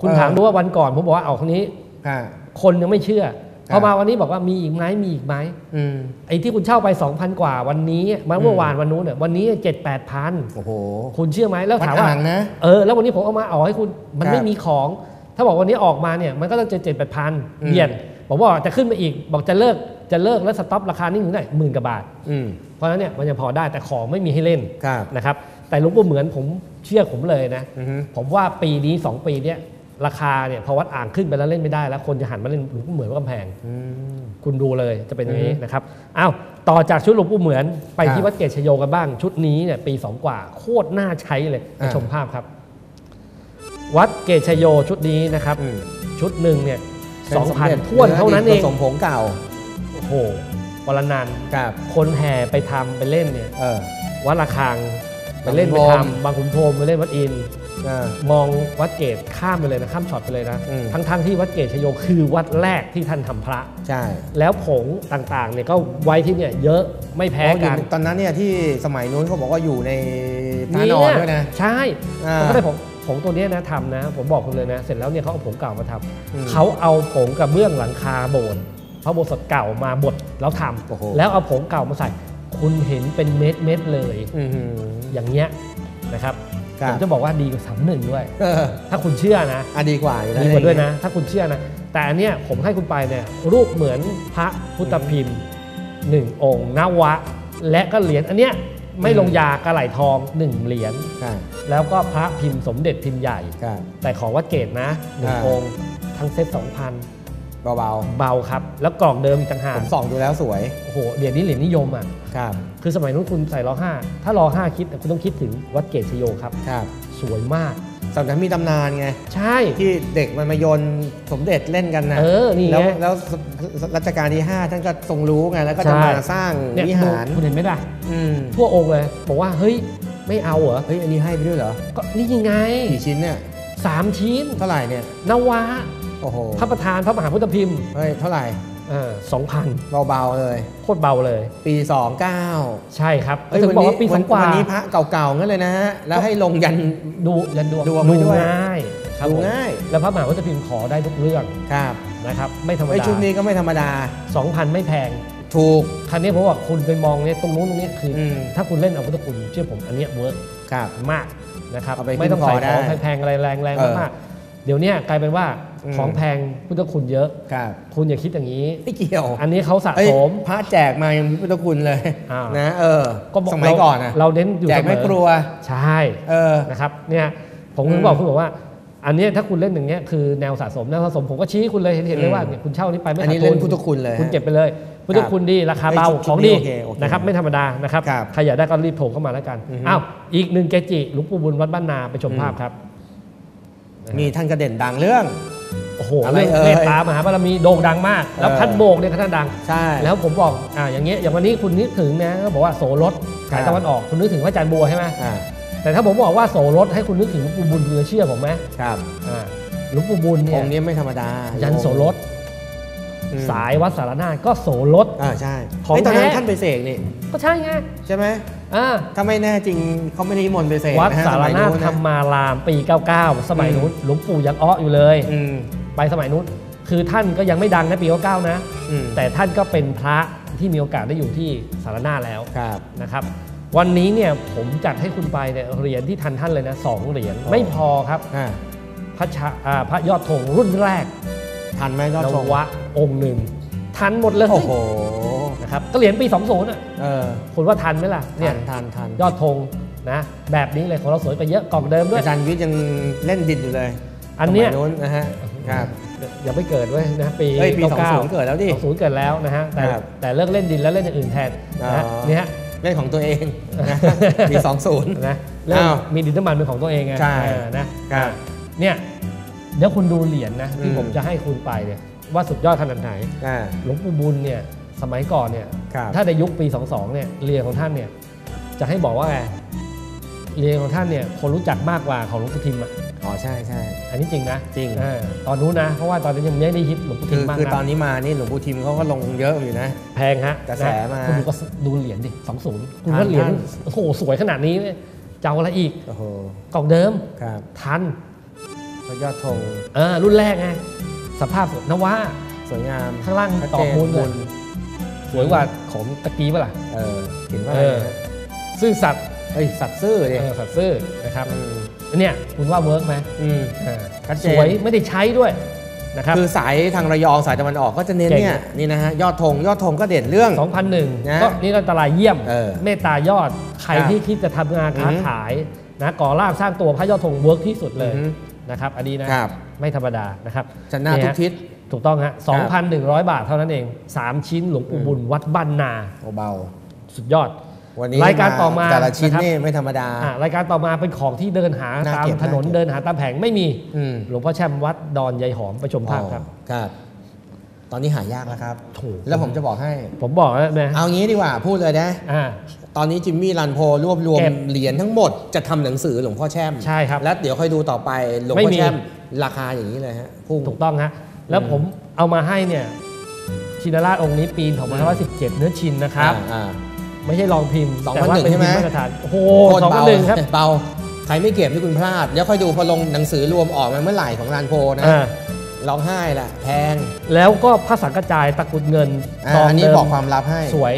คุณเออถามดูว่าวันก่อนผมบอกว่าเอาคนนี้ค่ะคนยังไม่เชื่อค พรัอบมาวันนี้บอกว่ามีอีกไหมมีอีกไหมอืมไอ้ที่คุณเช่าไป 2,000 กว่าวันนี้มาเมื่อวานวันนู้นเนี่ยวันนี้เจ็ดแปดพันโอ้โหคุณเชื่อไหมแล้วถามว่าวัดอ่างนะเออแล้ววันนี้ผมเอามาออกให้คุณมันครับไม่มีของ ถ้าบอกวันนี้ออกมาเนี่ยมันก็ต้องเจ็ดเจ็ดแปดพันอืมเบียดบอกว่าจะขึ้นไปอีก บอกจะเลิกจะเลิกแล้วสต็อปราคานี่ถึงไหนหมื่นกว่าบาทอืมเพราะฉะนั้นเนี่ยมันยังพอได้แต่ของไม่มีให้เล่นครับนะครับ แต่หลวงปู่เหมือนผมเชื่อผมเลยนะอือฮึผมว่าปีนี้ 2 ปีเนี้ย ราคาเนี่ยพอวัดอ่างขึ้นไปแล้วเล่นไม่ได้แล้ว คนจะหันมาเล่นหลวงปู่เหมือนว่ากำแพงอืมคุณดูเลยจะเป็นอย่างนี้อือฮึนะครับอ้าวต่อจากชุดหลวงปู่เหมือนไปครับที่วัดเกศชโยกันบ้าง ชุดนี้เนี่ยปี2กว่าโคตรน่าใช้เลยไปอ่าชมภาพครับ วัดเกศชโยชุดนี้นะครับอืมชุดหนึ่งเนี่ยเป็สองมพันเด็จท้วนเท่านั้นเองผสมผงเก่าโอ้โหวรนันท์กับคนแห่ไปทำไปเล่นเนี่ยเออวัดระฆังไปเล่นไปบางขุนพรหมทำบางขุนพรหมไปเล่นวัดอินทร์เออ มองวัดเกตข้ามไปเลยนะข้ามช็อตไปเลยนะอืมทั้งๆที่วัดเกตชโยคือวัดแรกที่ท่านทำพระใช่แล้วผงต่างๆเนี่ยก็ไว้ที่เนี่ยเยอะไม่แพ้อ๋ออยู่กันตอนนั้นเนี่ยที่สมัยนู้นเขาบอกว่าอยู่ในพระนอนด้วยนะใช่อ่าผมก็ได้ผงผงตัวเนี้ยนะทำนะ ผมบอกคุณเลยนะ เสร็จแล้วเนี่ยเขาเอาผงเก่ามาทำอืมเขาเอาผงกับเบื้องหลังคาโบสถ์พระโบสถ์เก่ามาบดแล้วทำโอ้โหแล้วเอาผงเก่ามาใส่ คุณเห็นเป็นเม็ดเม็ดๆเลยอือหืออย่างเงี้ยนะครับ ครับผมจะบอกว่าดีกว่าสามหนึ่งด้วยเออถ้าคุณเชื่อนะอะดีกว่าอยู่แล้วดีกว่าด้วยนะ ถ้าคุณเชื่อนะ แต่อันเนี้ยผมให้คุณไปเนี่ยรูปเหมือนพระพุทธพิมพ์หนึ่งองค์นวะ และก็เหรียญอันเนี้ยไม่ลงยากระไหลทองหนึ่งเหรียญครับแล้วก็พระพิมพ์สมเด็จพิมพ์ใหญ่ ครับ แต่ของวัดเกตนะหนึ่งอ่า องค์ทั้งเซ็ต2,000เบาเบาครับ แล้วกล่องเดิมอีกต่างๆหากผมส่องดูแล้วสวย โอ้โหเหรียญนี้เหรียญนิยมอะ ครับ คือสมัยนู้นคุณใส่ล้อห้าถ้าล้อห้าคิดคุณต้องคิดถึงวัดเกตชโยครับ ครับ สวยมากสำนักมีตำนานไง ใช่ ที่เด็กมันมาโยนสมเด็จเล่นกันนะเออนี่ไงแล้วแล้วรัชกาลที่ 5 ท่านก็ทรงรู้ไงแล้วก็จะใช่มาสร้างเนี่ยวิดูหารคุณเห็นไหมล่ะอืมทั่วองค์เลยบอกว่าเฮ้ยไม่เอาเหรอเฮ้ยอันนี้ให้ไปด้วยเหรอก็นี่ยังไงกี่ชิ้นเนี่ยสามชิ้นเท่าไหร่เนี่ยนวะโอ้โหพระประธานพระมหาพุทธพิมพ์เฮ้ยเท่าไหร่ สองพันเบาๆเลย โคตรเบาเลย ปี 29 ใช่ครับเอ้ยถึงวันบอกนี้ว่าปีสวัอนงกว่าวันนี้พระเก่าๆงั้นเลยนะฮะ แล้วให้ลงยันดูยันดวงดวงไว้ด้วยง่ายครับดูผมง่าย แล้วพระมหาพุทธพิมพ์ขอได้ทุกเรื่องครับนะครับ ไม่ธรรมไอ้ยดาชุดนี้ก็ไม่ธรรมดาสองพันไม่แพงถูกคันนี้ผมว่าคุณไปมองเนี่ยตรงนู้นตรงนี้คือออืมถ้าคุณเล่นเอาพุทธคุณเชื่อผมอันเนี้ยเวิร์กครับมากนะครับเอาไปขึ้นไม่ต้องใส่คอได้ของแพงๆอะไรแรงแรงเออมากๆเดี๋ยวเนี้ยกลายเป็นว่าอืม ของแพงพุทธคุณเยอะ ครับ คุณอย่าคิดอย่างนี้ ไม่เกี่ยวอันนี้เขาสะเอ้ยสม พระแจกมายังพุทธคุณเลยอ้าวนะเออก็บอกสมัยก่อนนะเราเน้นอยู่แจเสกมไม่อกลัว ใช่เออ นะครับเนี่ยผมถึอืงมบอกคุณบอกว่า อันเนี้ยถ้าคุณเล่นอย่างเงี้ยคือแนวสะสมแนวสะสมผมก็ชี้ให้คุณเลยเห็นเห็นเลยว่าอืมเนี่ยคุณเช่านี้ไปไม่อันนี้ขาดทุเล่นพุทธคุณเลยฮะคุณเก็บไปเลยพุทธคุณดีราคาเบาเอ้ยชุดของนี้ดีโอเคโอเคนะครับไม่ธรรมดานะครับครับใครอยากได้ก็รีบโทรเข้ามาแล้วกันอือฮึ อ้าวอีกหนึ่งเกจิหลวงปู่บุญวัดบ้านนาไปชมอืมภาพครับมีท่านกระเด่นดังเรื่อง โอ้โหอะไรเรื่องเอ่ยเมตตามหาบารมีโด่งดังมาก แล้วเออพัดโบกเนี่ยก็ท่านดัง ใช่ แล้วผมบอกอ่าอย่างเงี้ยอย่างวันนี้คุณนึกถึงนะก็บอกว่าโสรถสายครับตะวันออกคุณนึกถึงพระอาจารย์บัวใช่ไหมอ่าแต่ถ้าผมบอกว่าโสรถให้คุณนึกถึงหลวงปู่บุญคุณจะเชื่อผมไหมครับอ่าหลวงปู่บุญเนี่อยงค์นี้ไม่ธรรมดา ยันโสรถอืมสายวัดสารนาถก็โสรถอ่าใช่ของเฮ้ยตอนนั้นแท้ท่านไปเสกนี่ก็ใช่ไงใช่ไหมอ่าถ้าไม่แน่จริงเขาไม่ได้นิมนต์ไปเสกวัดนะฮะสารมัยนาถนู้นธรรมารามปี 99 สมัยนู้นหลวงปู่ยังอ้ออยู่เลยอืม ไปสมัยนู้นคือท่านก็ยังไม่ดังในปี99นะอืมแต่ท่านก็เป็นพระที่มีโอกาสได้อยู่ที่สารนาถแล้วครับนะครับ วันนี้เนี่ยผมจัดให้คุณไปเนี่ยเหรียญที่ทันท่านเลยนะสองเหรียญโอ้ไม่พอครับอ่าพระชาอ่าพระยอดธงรุ่นแรก ทันไหมยอดนชมวะองค์หนึ่งทันหมดเลยโอ้โหนะครับก็เหรียญปี20อะเออคุณว่าทันไหมล่ะเนี่ทัยนทันทันยอดธงนะแบบนี้เลยของเราสวยไปเยอะกล่องเดิมด้วยอาจารย์วิทย์ยังเล่นดินอยู่เลย อันเนี้ยสมันู้นนะฮะ ครับอย่าไปเกิดไว้นะปีเฮ้ยปีก้า20เกิดแล้วดิ20เกิดแล้วนะฮะแต่ครับ แต่เลิกเล่นดินแล้วเล่นอย่างอื่นแทนนะฮะอ๋อ เนี่ยฮะเล่นของตัวเองนะปีสองศูนย์นะเริ่มอ้าวมีดินน้ำมันเป็นของตัวเองไงใช่ เออนะครับ เนี่ยเดี๋ยวคุณดูเหรียญนะที่อืม ผมจะให้คุณไปเนี่ยว่าสุดยอดขนาดไหน อ่า หลวงปู่บุญเนี่ยสมัยก่อนเนี่ยครับ ถ้าในยุคปี 22เนี่ยเหรียญของท่านเนี่ยจะให้บอกว่าไง เหรียญของท่านเนี่ยคนรู้จักมากกว่าของหลวงปู่ทิมอะอ๋อใช่ใช่อันนี้จริงนะจริง เออตอนนู้นนะ เพราะว่าตอนนี้ยังไม่ได้ฮิตหลวงปู่คืทิมอมากคือตอนะนนี้มานี่หลวงปู่ทิมเขาก็ลงเยอะอยู่นะ แพงฮะกระแสมาคุณดูก็ดูเหรียญดิสองศูนย์คุณทันว่าเหรียญทันโอ้โหสวยขนาดนี้เนี่ยจะเอาอะไรอีกโอ้โหกล่องเดิมครับทันพระยอดธงเออรุ่นแรกไงสภาพนวะ สวยงามข้างล่างชัดตอเจกนมูลเลบุยญสวยกว่าของตะกี้ป่ะล่ะ เออเห็นว่าเออซื่อสัตย์ เฮ้ยสัตว์ซื่อดิเออสัตย์ซื่อนะครับอืมเนี่ยคุณว่าเวิร์กไหมอืม อ่าชัดเจสนวยไม่ได้ใช้ด้วยนะครับ คือสายทางระยองสายตะวันออกก็จะเน้นเก่งเนี่ยนี่นะฮะยอดธงยอดธงก็เด่นเรื่อง2001นะก็นี่ก็ตลาดเยี่ยมเออเมตตายอด ใครครับที่คิดจะทำงานค้าอือฮึขายนะก่อร่างสร้างตัวพระยอดธง work ที่สุดเลยอือฮึนะครับ อันนี้นะครับ ไม่ธรรมดานะครับชนะทุกทิศ ถูกต้องฮะ2,100 บาทเท่านั้นเอง 3 ชิ้นหลวงปู่บุญวัดบ้านนา เบา สุดยอดๆ วันนี้รายการต่อมาแต่ละชิ้นนะครับนี่ไม่ธรรมดาอะรายการต่อมาเป็นของที่เดินหาน่าตามเก็บถนนน่าเก็บเดินหาตามแผงไม่มีอืมหลวงพ่อแช่มวัดดอนยายหอมไปชมภาพครับอ๋อครับ ตอนนี้หายากแล้วครับโถแล้วผมจะบอกให้ ผมบอกแล้วนะเอางี้ดีกว่าพูดเลยนะอ่าตอนนี้จิมมี่รันโพรวบรวมเก็บเหรียญทั้งหมดจะทำหนังสือหลวงพ่อแช่มใช่ครับแล้วเดี๋ยวค่อยดูต่อไปหลวงไม่พ่อมีแช่มราคาอย่างนี้เลยฮะพุ่งถูกต้องฮะแล้วผมเอามาให้เนี่ยชินราชองค์นี้ปี 2517 เนื้อชินนะครับอ่า ไม่ใช่ลองพิมพ์2001แต่ว่าเป็นใช่ไหมพิมพ์มาตรฐานโอ้โหโคตรสองพันเบาหนึ่งครับเบาใครไม่เก็บที่คุณพลาดเดี๋ยวค่อยดูพอลงหนังสือรวมออกมาเมื่อไหร่ของรันโพนะอ่าร้องไห้แหละแพง แล้วก็พระสังกระจายตะกรุดเงินอ่าซงอันนี้เดิบอกความลับให้สวย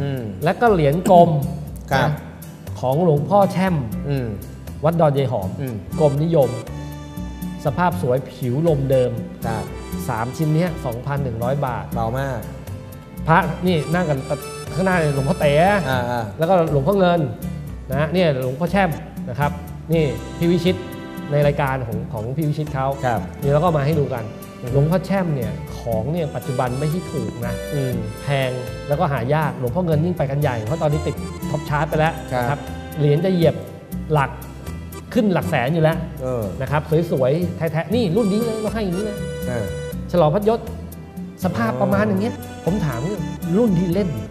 อืมแล้วก็เหรียญกลมครับนะของหลวงพ่อแช่มอืมวัดดอนยายหอมอืมกรมนิยม สภาพสวยผิวลมเดิมครับ3ชิ้นเนี้ย2,100 บาทเบามาก พระนี่นั่งกันตะ ข้างหน้าเนี่ยหลวงพ่อเต๋อ่าอ่าแล้วก็หลวงพ่อเงินนะเนี่ยหลวงพ่อแช่มนะครับนี่พี่วิชิตในรายการของของพี่วิชิตเขาครับนี่เราก็มาให้ดูกันหลวงพ่อแช่มเนี่ยของเนี่ยปัจจุบันไม่ใช่ถูกนะอืมแพงแล้วก็หายากหลวงพ่อเงินยิ่งไปกันใหญ่เพราะตอนนี้ติดท็อปชาร์ตไปแล้วครับนะครับเหรียญจะเหยียบหลักขึ้นหลักแสนอยู่แล้วเออนะครับสวยๆแท้ๆนี่รุ่นนี้เลยเราให้อย่างนี้เลยอ่าฉลองพัดยศสภาพอ๋อประมาณอย่างเงี้ยผมถามว่ารุ่นที่เล่นครับ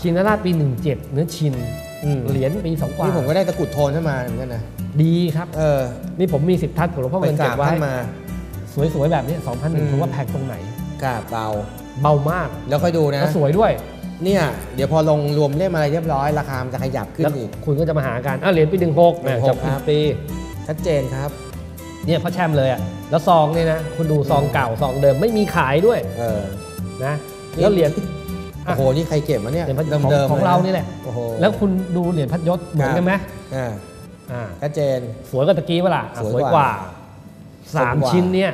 ชินราชปี 17 เนื้อชินอืมเหรียญปีสองกว่านี่ผมก็ได้ตะกรุดโทนขึ้นมาเหมือนกันนะดีครับเออนี่ผมมีสิบทัศน์ของหลวงพ่อไปเงินกเก็ราบบไว้ท่านมาสวยๆแบบนี้อืม2,001ผมว่าแพงตรงไหนกราบเบาเบามากแล้วค่อยดูนะแล้วสวยด้วยเนี่ยเดี๋ยวพอลงรวมเล่มอะไรเรียบร้อยราคามันจะขยับขึ้นแล้วอีกคุณก็จะมาหากันอะเหรียญปีหนึ่งหกนะ16จับครับปีชัดเจนครับเนี่ยพ่อแช่มเลยอะแล้วซองเนี่ยนะคุณดูซองเก่าซองเดิมไม่มีขายด้วยเออนะนี่แล้วเหรียญ โอ้โห นี่ใครเก็บมาเนี่ยเหรียญพัดเดิมของเดิมของเรานี่แหละโอ้โหแล้วคุณดูเหรียญพัดยศเหมือนกันไหมอ่าอ่าชัดเจนสวยกว่าตะกี้เวล่ะอะสวยสวยกกว่าว่าสามสวยกว่าชิ้นเนี่ย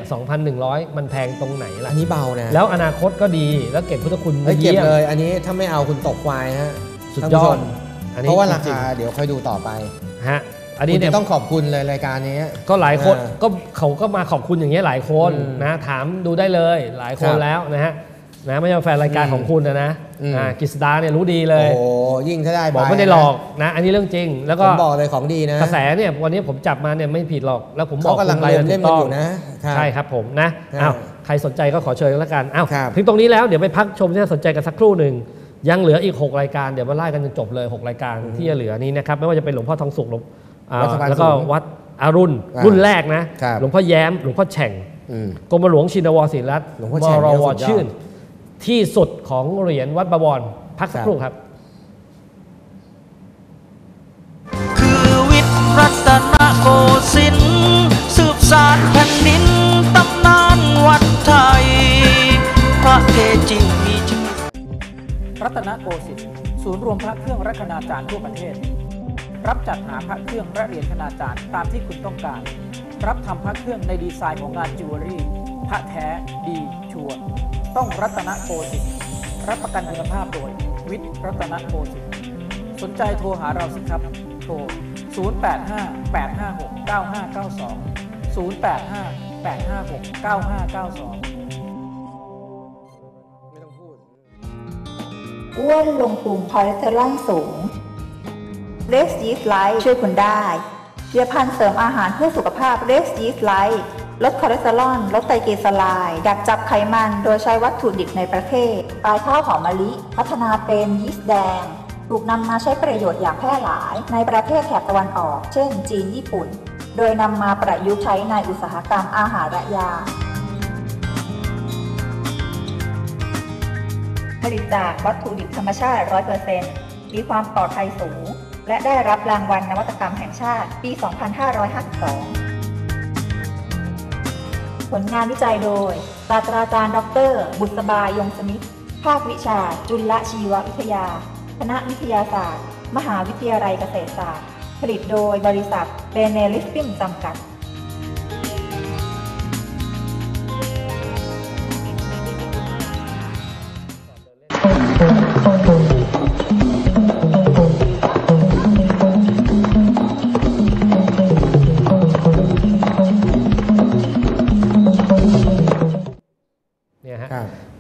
2,100 มันแพงตรงไหนล่ะ อันนี้เบานะ แล้วอนาคตก็ดี แล้วเก็บพุทธคุณเฮ้ยเก็บยี่ยมเลย อันนี้ถ้าไม่เอาคุณตกควายฮะ สุดท่านยผู้อชดมอันนี้เพราะว่าราจงคาเดี๋ยวค่อยดูต่อไปๆฮะ อันนี้คุณเนี่ยจะต้องขอบคุณเลยรายการนี้ ก็หลายคนอ่าก็เขาก็มาขอบคุณอย่างเงี้ยหลายคนอืมนะ ถามดูได้เลยหลายคนครับแล้วนะฮะ นะไม่ใช่แฟนรายการอืมของคุณนะนะอืมอ่ากฤษดาเนี่ยรู้ดีเลโอ้ยโหยิ่งถ้าได้บอกใบไม่ได้หลอกนะ อันนี้เรื่องจริง แล้วผก็มบอกเลยของดีนะกระแสเนี่ยวันนี้ผมจับมาเนี่ยไม่ผิดหรอกแล้วผมบอเขากกำลังคุณไปรวมเล่มถูกันต้อยู่นะใช่ครับผมนะครับอ้าวใครสนใจก็ขอเชิญกันแล้วกันอ้าวครับถึงตรงนี้แล้วเดี๋ยวไปพักชมที่น่าสนใจกันสักครู่หนึ่งยังเหลืออีก 6 รายการเดี๋ยวมาไล่กันจนจบเลย 6 รายการที่จะเหลือนี้นะครับไม่ว่าจะเป็นหลวงพ่อทองสุขหลวงอ่าวัดสะพานแล้วก็สูงวัดอรุณอ่ารุ่นแรกนะครับหลวงพ่อแย้มหลวงพ่อแฉ่งอืมกรมหลวงชินวรศิริรัตน์หลวงพ่อแฉ่งมรเนี่ยวสุดยอดชื่น ที่สุดของเหรียญวัดบวรพักสักครับครู่ครับ คือวิทย์รัตนโกสินทร์สืบสานแผ่นดินตำนานวัดไทย พระเกจิมีชื่อรัตนโกสินทร์ศูนย์รวมพระเครื่องและคณาจารย์ทั่วประเทศ รับจัดหาพระเครื่องและเหรียญคณาจารย์ตามที่คุณต้องการ รับทำพระเครื่องในดีไซน์ของงานจิวเวลรี่ พระแท้ดี sure ต้องรัตนโกสินทร์รับประกันคุณภาพโดย วิทย์รัตนโกสินทร์สนใจโทรหาเราสิครับ โทร 085 856 9592 085 856 9592อ้วนลงพุงคอเลสเตอรอลสูงเลสยีสไลท์ช่วยคุณได้ผลิตภัณฑ์เสริมอาหารเพื่อสุขภาพเลสยีสไลท์ ลดคอเลสเตอรอล ลดไตรกลีเซอไรด์ดักจับไขมันโดยใช้วัตถุดิบในประเทศ ปลายข้าวหอมมะลิ พัฒนาเป็นยีสต์แดง ถูกนำมาใช้ประโยชน์อย่างแพร่หลาย ในประเทศแถบตะวันออก เช่น จีน ญี่ปุ่น โดยนำมาประยุกต์ใช้ในอุตสาหกรรมอาหารและยา ผลิตจากวัตถุดิบธรรมชาติ 100%มีความปลอดภัยสูง และได้รับรางวัลนวัตกรรมแห่งชาติ ปี 2552 ผลงานวิจัยโดย ศาสตราจารย์ ดร บุษบายงสมิทธ์ภาควิชา จุลชีววิทยา คณะวิทยาศาสตร์ มหาวิทยาลัยเกษตรศาสตร์ ผลิตโดยบริษัทเบเนลิสปิมจำกัด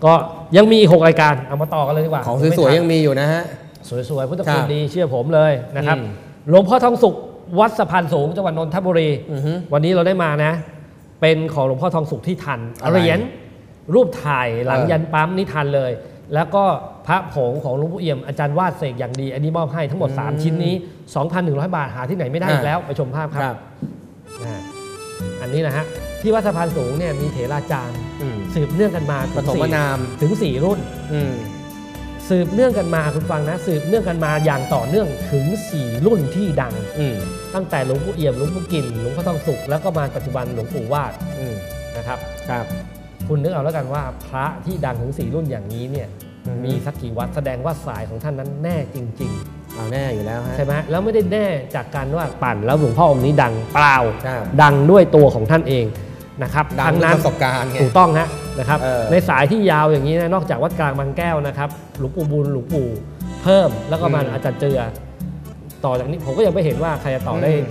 ก็ยังมีอีกหกรายการเอามาต่อกันเลยดีกว่าของไม่สวยทันๆยังมีอยู่นะฮะ สวยๆพุทธครัคุณบดีเชื่อผมเลยนะครับอืมหลวงพ่อทองสุขวัดสะพานสูงจังหวัดนนทบุรีอือฮึวันนี้เราได้มานะ เป็นของหลวงพ่อทองสุขที่ทันอะไรเหรียญรูปถ่ายหลังเออยันปั๊มนี่ทันเลย แล้วก็พระผงของหลวงพ่อเอี่ยมอาจารย์วาดเสกอย่างดี อันนี้มอบให้ทั้งหมด 3 ชิ้นนี้ 2,100 บาทหาที่ไหนไม่ได้อีกแล้ว ไปชมภาพครับครับอ่าอันนี้นะฮะ ที่วัดสะพานสูงเนี่ยมีเถราจารย์ อืม สืบเนื่องกันมาปฐมนาม ถึงสี่รุ่น อืม สืบเนื่องกันมาคุณฟังนะ สืบเนื่องกันมาอย่างต่อเนื่องถึง4รุ่นที่ดัง อืม ตั้งแต่หลวงปู่เอี่ยมหลวงปู่กินหลวงพ่อทองสุขแล้วก็มาปัจจุบันหลวงปู่วาดอืม นะครับ ครับ คุณนึกเอาแล้วกันว่าพระที่ดังถึง4รุ่นอย่างนี้เนี่ยอืมมีสักกี่วัดแสดงว่าสายของท่านนั้นแน่จริง เอาแน่อยู่แล้วๆ ฮะ ใช่ไหมแล้วไม่ได้แน่จากการว่าปั่นแล้วหลวงพ่อองค์นี้ดังเปล่า ครับ ดังด้วยตัวของท่านเอง นะครับดังทั้งด้วยนั้นประสบการณ์ไงถูกต้องฮะนะครับเออในสายที่ยาวอย่างนี้นะนอกจากวัดกลางบางแก้วนะครับหลวงปู่บุญหลวงปู่เพิ่มแล้วก็มาอืมอาจารย์เจือ ต่อจากนี้ผมก็ยังไม่เห็นว่าใครจะต่อได้อืม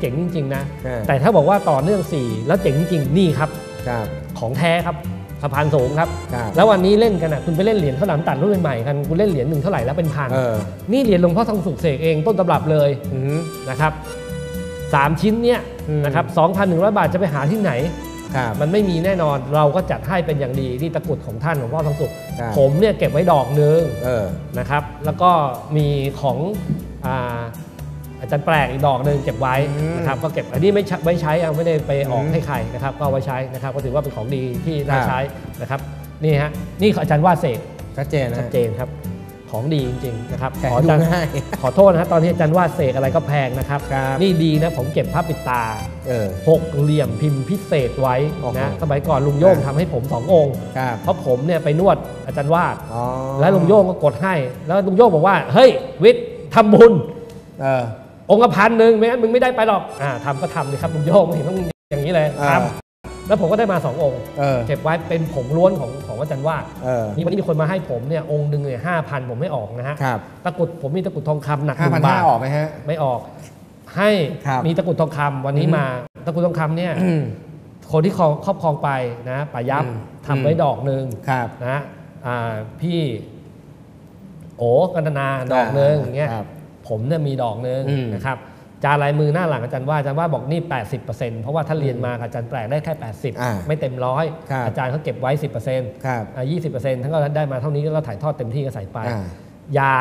เจ๋งๆจริงๆนะเออแต่ถ้าบอกว่าต่อเนื่อง 4 แล้วเจ๋งจริงๆนี่ครับครับของแท้ครับสะพานสูงครับครับแล้ววันนี้เล่นกันอะคุณไปเล่นเหรียญข้าวหลามตัดรุ่นใหม่ๆกันคุณเล่นเหรียญหนึ่งเท่าไหร่แล้วเป็นพันเออนี่เหรียญหลวงพ่อทองสุกเสกเองต้นตำรับเลยอืมนะครับสามชิ้นเนี่ยอืมนะครับ2,100บาทจะไปหาที่ไหนครับ มันไม่มีแน่นอนเราก็จัดให้เป็นอย่างดีนี่ตะกรุดของท่านหลวงพ่อทองสุข ครับ ผมเนี่ยเก็บไว้ดอกหนึงเออ นะครับ แล้วก็มีของอาอาจารย์แปลกอีกดอกหนึ่งเก็บไว้อืมนะครับก็เก็บอันนี้ไม่ใช้ไม่ใช้เอาไม่ได้ไปออกอืมให้ใครนะครับก็เอาไว้ใช้นะครับก็ถือว่าเป็นของดีที่น่าครับ ใช้นะครับนี่ฮะนี่อาจารย์ว่าดเสกชัดเจนนะชัดเจนครับ ของดีจริงๆนะครับแขนขออาดูจารย์ง่ายขอโทษนะฮะตอนนี้อาจารย์ว่าดเสกอะไรก็แพงนะครับครับนี่ดีนะผมเก็บผ้าปิดตาเออหกเหลี่ยมพิมพ์พิเศษไว้โอ้โหนะสมัยก่อนลุงโย่งครับทำให้ผมสององค์ครับเพราะผมเนี่ยไปนวดอาจารย์วาดอ๋อแล้วลุงโย่งก็กดให้ แล้วลุงโย่งบอกว่า เฮ้ยวิทย์ทำบุญเออองค์ละพันหนึ่งไม่งั้นมึงไม่ได้ไปหรอกอ่าทำก็ทำเลยครับลุงโย่งไม่เห็นต้องอย่างนี้เลยเออทำ แล้วผมก็ได้มาสององค์เออ เก็บไว้เป็นผงล้วนของของอาจารย์วาดเออ นี่วันนี้มีคนมาให้ผมเนี่ยองค์หนึ่งเนี่ยห้าพันผมไม่ออกนะฮะครับตะกรุดผมมีตะกรุดทองคำหนักหห้านึ่พันงห้าบาทออกไหมฮะ ไม่ออก ให้ครับมีตะกรุดทองคำวันนี้อืมมาตะกรุดทองคำเนี่ยอืมคนที่ครองครอบครองไปนะป่ายับอืมทำไว้ดอกหนึ่ง ครับ นะอ่าพี่โอกันตนาดอกหนึ่งอย่างเงี้ยครับผมเนี่ยมีดอกหนึ่งอืมนะครับ จานลายมือหน้าหลังอาจารย์ว่าอาจารย์ว่าบอกนี่ 80%เพราะว่าถ้าเรียนมากับอาจารย์แปลกได้แค่อ่า80 ไม่เต็มร้อยครับอาจารย์เขาเก็บไว้ 10%ครับอ่า20%ทั้งก็ได้มาเท่านี้ก็ถ่ายทอดเต็มที่ก็ใส่ไปอ่ายา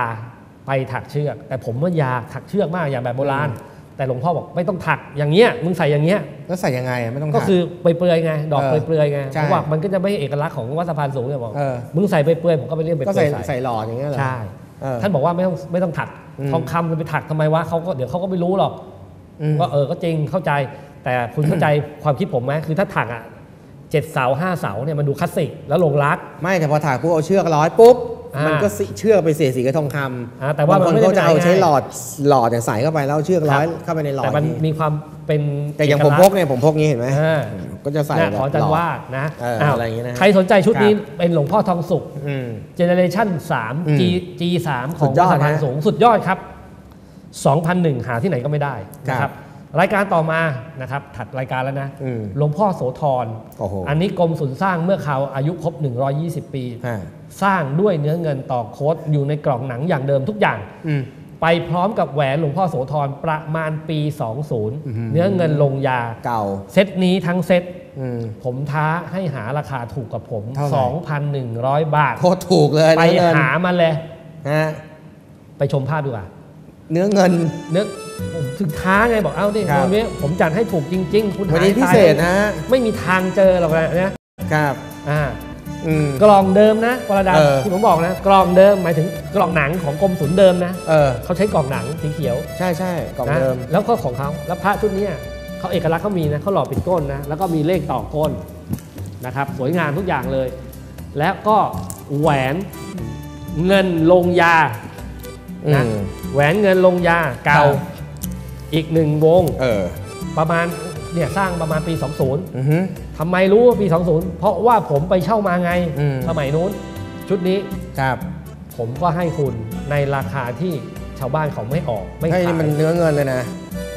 ไปถักเชือก แต่ผมว่ายาถักเชือกมากอย่างแบบโบราณ แต่หลวงพ่อบอกไม่ต้องถักอย่างเงี้ยมึงใส่อย่างเงี้ยแล้วใส่ยังไงอะไม่ต้องก็ถามคือเปลือยๆไงดอกเออเปลือยๆไงใช่เพราะว่ามันก็จะไม่เอกลักษณ์ของวัดสะพานสูงเนี่ยบอกเออมึงใส่เปลือยๆผมก็ไปเรียกเปลืก็ใส่อยๆใส่ใส่หลอดอย่างเงี้ยเหรอใช่เออท่านบอกว่าไม่ต้องไม่ต้องถักอืม ทองคำจะไปถักทำไมวะเขาก็เดี๋ยวเขาก็ไม่รู้หรอกอืมว่าเออก็จริงเข้าใจ แต่คุณเข้าใจความคิดผมไหมคือถ้าถักอะเจ็ดเสาห้าเสาเนี่ยมันดูคลาสสิกแล้วลงรัก ไม่แต่พอถากปุ๊บเอาเชือกร้อยปุ๊บอ่า มัมันก็สิเชือกไปเสียดสีกับทองคอ่าำแต่ว่าบางคนมันไม่ได้เขาจะเอาเป็นไงใช้หลอดหลอดเนี่ยใส่เข้าไปแล้วเอาเชือกร้อยครับเข้าไปในหลอดแต่มันนี่มีความเป็นแต่อย่างผมพกเนี่ยผมพกงี้เห็นไหมอ่าก็จะใส่เนี่ยแบบขออาจารหลย์อดวาดนะเอออ้าวอะไรอย่างงี้นะใครสนใจชุดนี้ครับเป็นหลวงพ่อทองสุขอืมเจเนเรชั่นอื3ม G G 3 ของสุดยอดสะพานนะสูงสุดยอดครับ 2,001 หาที่ไหนก็ไม่ได้นะคครัรับบ รายการต่อมานะครับถัดรายการแล้วนะอืมหลวงพ่อโสธรโอ้โหอันนี้กรมศุลสร้างเมื่อเขาอายุครบ 120 ปีอ่าสร้างด้วยเนื้อเงินต่อโค้ดอยู่ในกล่องหนังอย่างเดิมทุกอย่าง อืม ไปพร้อมกับแหวนหลวงพ่อโสธรประมาณปีอหือ20 เนื้อเงินลงยา เก่า เซตนี้ทั้งเซตอืม ผมท้าให้หาราคาถูกกับผม เท่าไหร่ 2,100 บาท โคตรถูกเลยไปเนื้อเงินหามาเลย ฮะ ไปชมภาพดีกว่า เนื้อเงิน เนื้อผมถึงท้าไงบอกเอ้าดิครับ วันนี้ผมจัดให้ถูกจริง ๆ คุณวันหานี้พิตายเศษนะฮะไม่มีทางเจอหรอกนะเนี่ยครับ อ่าอืม กล่องเดิมนะกระดาษเออ ที่ผมบอกนะ กล่องเดิมหมายถึงกล่องหนังของกรมศุลเดิมนะเออ เขาใช้กล่องหนังสีเขียวใช่ใช่กล่องนะเดิม แล้วก็ของเขาแล้วพระชุดเนี้ยเขาเอกลักษณ์เขามีนะเขาหล่อปิดก้นนะแล้วก็มีเลขต่อก้นนะครับ สวยงามทุกอย่างเลย แล้วก็แหวนเงินลงยา นะอืมแหวนเงินลงยาเก่าครับอีกหนึ่งวงเออประมาณเนี่ยสร้างประมาณปี 20อือฮึทำไมรู้ว่าปี 20 เพราะว่าผมไปเช่ามาไงอืมสมัยนู้น ชุดนี้ครับ ผมก็ให้คุณในราคาที่ชาวบ้านเขาไม่ออกไม่ให้ขายนี่มันเนื้อเงินเลยนะ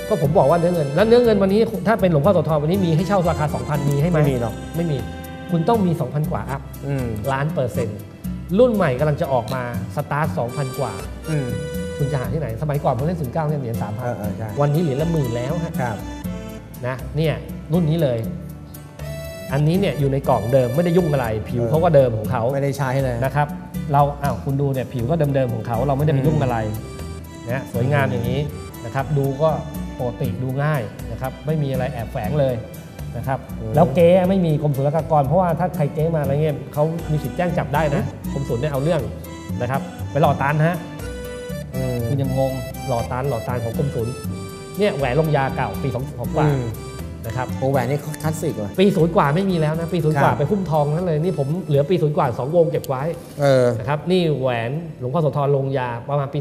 ก็ผมบอกว่าเนื้อเงิน แล้วเนื้อเงินวันนี้ถ้าเป็นหลวงพ่อโสธรวันนี้มีให้เช่าราคา 2,000 มีให้ไหมไม่มีหรอกไม่มี คุณต้องมี 2,000 กว่าอัพอืมล้านเปอร์เซ็นต์ รุ่นใหม่กำลังจะออกมาสตาร์ท2,000 กว่า อืม คุณจะหาที่ไหน สมัยก่อนผมเล่น 09เนี่ยเหรียญเออเออใช่ 3,000 วันนี้เหรียญละหมื่นแล้วฮะครับ นะเนี่ยรุ่นนี้เลย อันนี้เนี่ยอยู่ในกล่องเดิมไม่ได้ยุ่งอะไร ผิวเออ เขาก็เดิมของเขา ไม่ได้ใช้เลย นะครับ เราอ้าวคุณดูเนี่ยผิวก็เดิมๆของเขาเราไม่ได้ไปอืม ยุ่งอะไรนะสวยงามอย่างนี้นะครับ ดูก็ปกติดูง่ายนะครับ ไม่มีอะไรแอบแฝงเลยนะครับ แล้วเก๊ไม่มีกรมศุลกากร เพราะว่าถ้าใครเก๊มาอะไรเงี้ยเขามีสิทธิ์แจ้งจับได้นะกรมศุลเนี่ยเอาเรื่องนะครับ ไปหลอตันฮะอืมคุณยังงงหลอตันหลอตันของกรมศุลเนี่ยแหวนลงยาเก่าปีสองของกว่าอืมนะครับโอแหวนนี่คลาสสิกว่ะปีศูนย์กว่าไม่มีแล้วนะ ปีศูนย์ครับกว่าไปหุ้มทองนั่นเลยนี่ผมเหลือปีศูนย์กว่าสองวงเก็บไว้เออนะครับนี่แหวนหลวงพ่อโสธรลงยาประมาณปี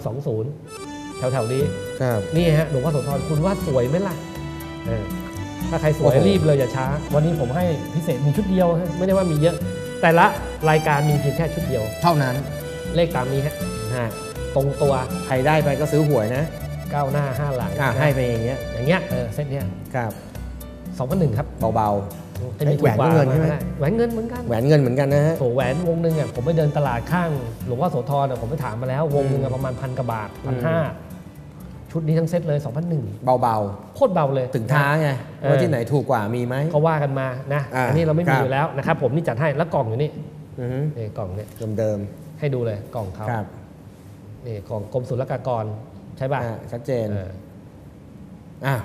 20 แถวๆนี้ครับนี่ฮะหลวงพ่อโสธรคุณว่าสวยไหมล่ะเออถ้าใครสวยโอ้โหรีบเลยอย่าช้า วันนี้ผมให้พิเศษมีชุดเดียวฮะไม่ได้ว่ามีเยอะ แต่ละรายการมีเพียงแค่ชุดเดียว เท่านั้นเลขตามนี้ฮะอ่าตรงตัวใครได้ไปก็ซื้อหวยนะก้าวหน้าห้าหลังอะนะให้ไปอย่างเงี้ยอย่างเงี้ยเออเซตเนี้ยครับสองพันหนึ่งครับเบาจะมีแหวนก็เงินใช่ไหมด้แหวนเงินเหมือนกันๆแหวนเงินเหมือนกันนะฮะโถแหวนวงหนึ่งอะผมไปเดินตลาดข้างหลวงพ่อโสธรอะผมไปถามมาแล้ววงหนึ่งอะประมาณพันกว่าบาทพันห้า ชุดนี้ทั้งเซตเลย 2 0 0 1 เบาโคตรเบาเลยๆถึงท้าไงเออว่าที่ไหนถูกกว่ามีไหมเขาว่ากันมานะอ่าอันนี้เราไม่คมีรับอยู่แล้วนะครับผมนี่จัดให้แล้วกล่องอยู่นี่อือฮึนี่กล่องเนี่ยเดิมให้ดูเลยกล่องเขาๆครับนี่ของกรมศุลกากรใช่ป่ะอ่าชัดเจนเอออะ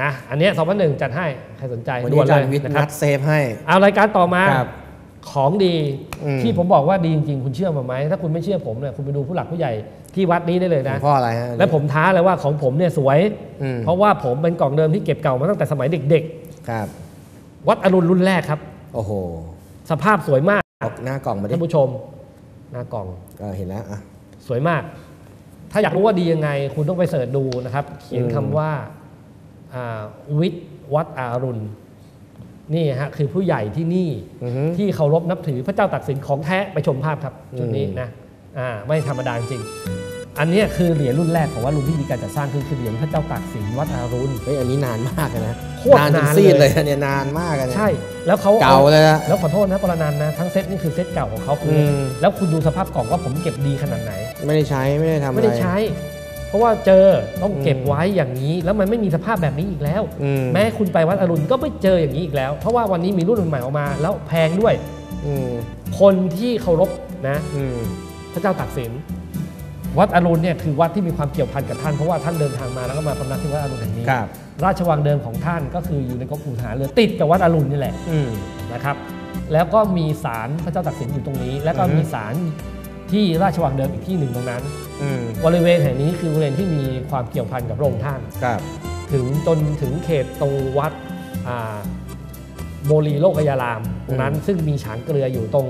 นะอันเนี้ย2,001 จัดให้ ใครสนใจวันด่นี้วนอาเลจารย์วิทย์ยนะคนัรับดเซฟให้ เอารายการต่อมาครับของดีอืมที่ผมบอกว่าดีจริงๆ คุณเชื่อมาไหมถ้าคุณไม่เชื่อผมเนี่ยคุณไปดูผู้หลักผู้ใหญ่ ที่วัดนี้ได้เลยหลวนะงพ่ออะไรฮะและผมท้าเลยว่าของผมเนี่ยสวยอืมเพราะว่าผมเป็นกล่องเดิมที่เก็บเก่ามาตั้งแต่สมัยเด็กครับๆวัดอรุณรุ่นแรกครับ โอ้โห สภาพสวยมากเอาหน้ากล่องมาดิท่านผู้ชม หน้ากล่องเออเห็นแล้วอะสวยมาก ถ้าอยากรู้ว่าดียังไง คุณต้องไป search ดูนะครับ เขียนอืมคำว่าอ่าวิทย์วัดอรุณนี่ฮะคือผู้ใหญ่ที่นี่อือฮึที่เคารพนับถือพระเจ้าตากสินของแท้ไปชมภาพครับจุดนี้อืมนะอ่าไม่ธรรมดาจริง อันเนี้ยคือเหรียญรุ่นแรกของวัดรุ่นที่มีการจัดสร้างคือคือเหรียญพระเจ้าตากสินวัดอรุณเฮ้ยอันนี้นานมากเลยนะโคตรนานจนนานซีดเลยเลยอันเนี่ยนานมากอะเนี่ยใช่ แล้วเขาเก่าเลยนะแล้วขอโทษนะปรนันท์นะทั้งเซตนี่คือเซตเก่าของเขาคืออมแล้วคุณดูสภาพกล่องว่าผมเก็บดีขนาดไหน ไม่ได้ใช้ไม่ได้ทำอะไรไม่ได้ใช้ เพราะว่าเจอต้องเก็บไว้อย่างนี้ แล้วมันไม่มีสภาพแบบนี้อีกแล้วอืมแม้คุณไปวัดอรุณก็ไม่เจออย่างนี้อีกแล้ว เพราะว่าวันนี้มีรุ่นใหม่ออกมา แล้วแพงด้วยอืมคนที่เคารพนะอืมพระเจ้าตากสิน วัดอรุณเนี่ยคือวัดที่มีความเกี่ยวพันกับท่านเพราะว่าท่านเดินทางมาแล้วก็มาพำนักที่วัดอรุณแห่งนี้ครับ ราชวังเดิมของท่านก็คืออยู่ในกรมอู่ทหารเรือติดกับวัดอรุณนี่แหละอืม นะครับ แล้วก็มีศาลพระเจ้าตากสินอยู่ตรงนี้ แล้วก็อือฮึมีศาลที่ราชวังเดิมอีกที่หนึ่งตรงนั้น อืมบริเวณแห่งนี้คือบริเวณที่มีความเกี่ยวพันกับพระองค์ท่าน ครับ ถึงจนถึงเขตตรงวัดอ่าโมลีโลกยารามตรงนั้นซึ่งมีฉางเกลืออยู่ตรง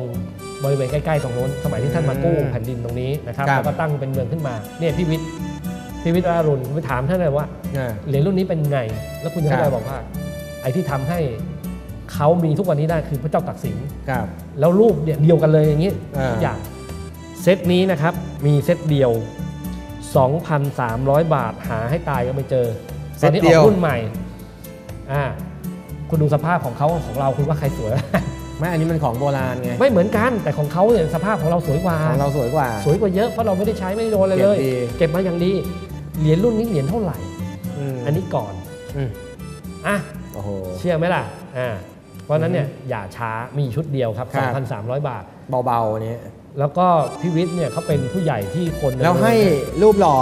บริเวณใกล้ๆตรงนู้นสมัยที่ท่านมากู้แผ่นดินตรงนี้นะครับครับ แล้วก็ตั้งเป็นเมืองขึ้นมาเนี่ยพี่วิทย์พี่วิทย์อารุณผมไปถามท่านเลยว่า อ่า เหรียญรุ่นนี้เป็นไง แล้วคุณจะเข้าใจครับ บอกว่า ไอ้ที่ทำให้เขามีทุกวันนี้ได้คือพระเจ้าตากสิน ครับ แล้วรูปเนี่ยเดียวกันเลยอย่างนี้อ่า ทุกอย่างเซตนี้นะครับมีเซตเดียว 2,300 บาทหาให้ตายก็ไม่เจอตอนนี้ออกรุ่นใหม่อ่าคุณดูสภาพของเขาของเราคุณว่าใครสวย ไม่อันนี้มันของโบราณไงไม่เหมือนกันแต่ของเขาเนี่ยสภาพของเราสวยกว่า ของเราสวยกว่า สวยกว่าเยอะเพราะเราไม่ได้ใช้ไม่ได้โดนอะไรเลย เก็บดี เก็บมาอย่างดีเหรียญรุ่นนี้เหรียญเท่าไหร่ มอันนี้ก่อนอืมอะโอ้โห เชื่อไหมล่ะอ่าเพราะฉะนั้นเนี่ยอย่าช้ามีชุดเดียวครับ ครับ 2,300 บาท เบาๆอันนี้แล้วก็พี่วิทย์เนี่ยเขาเป็นผู้ใหญ่ที่คนแล้วให้รูปหล่อ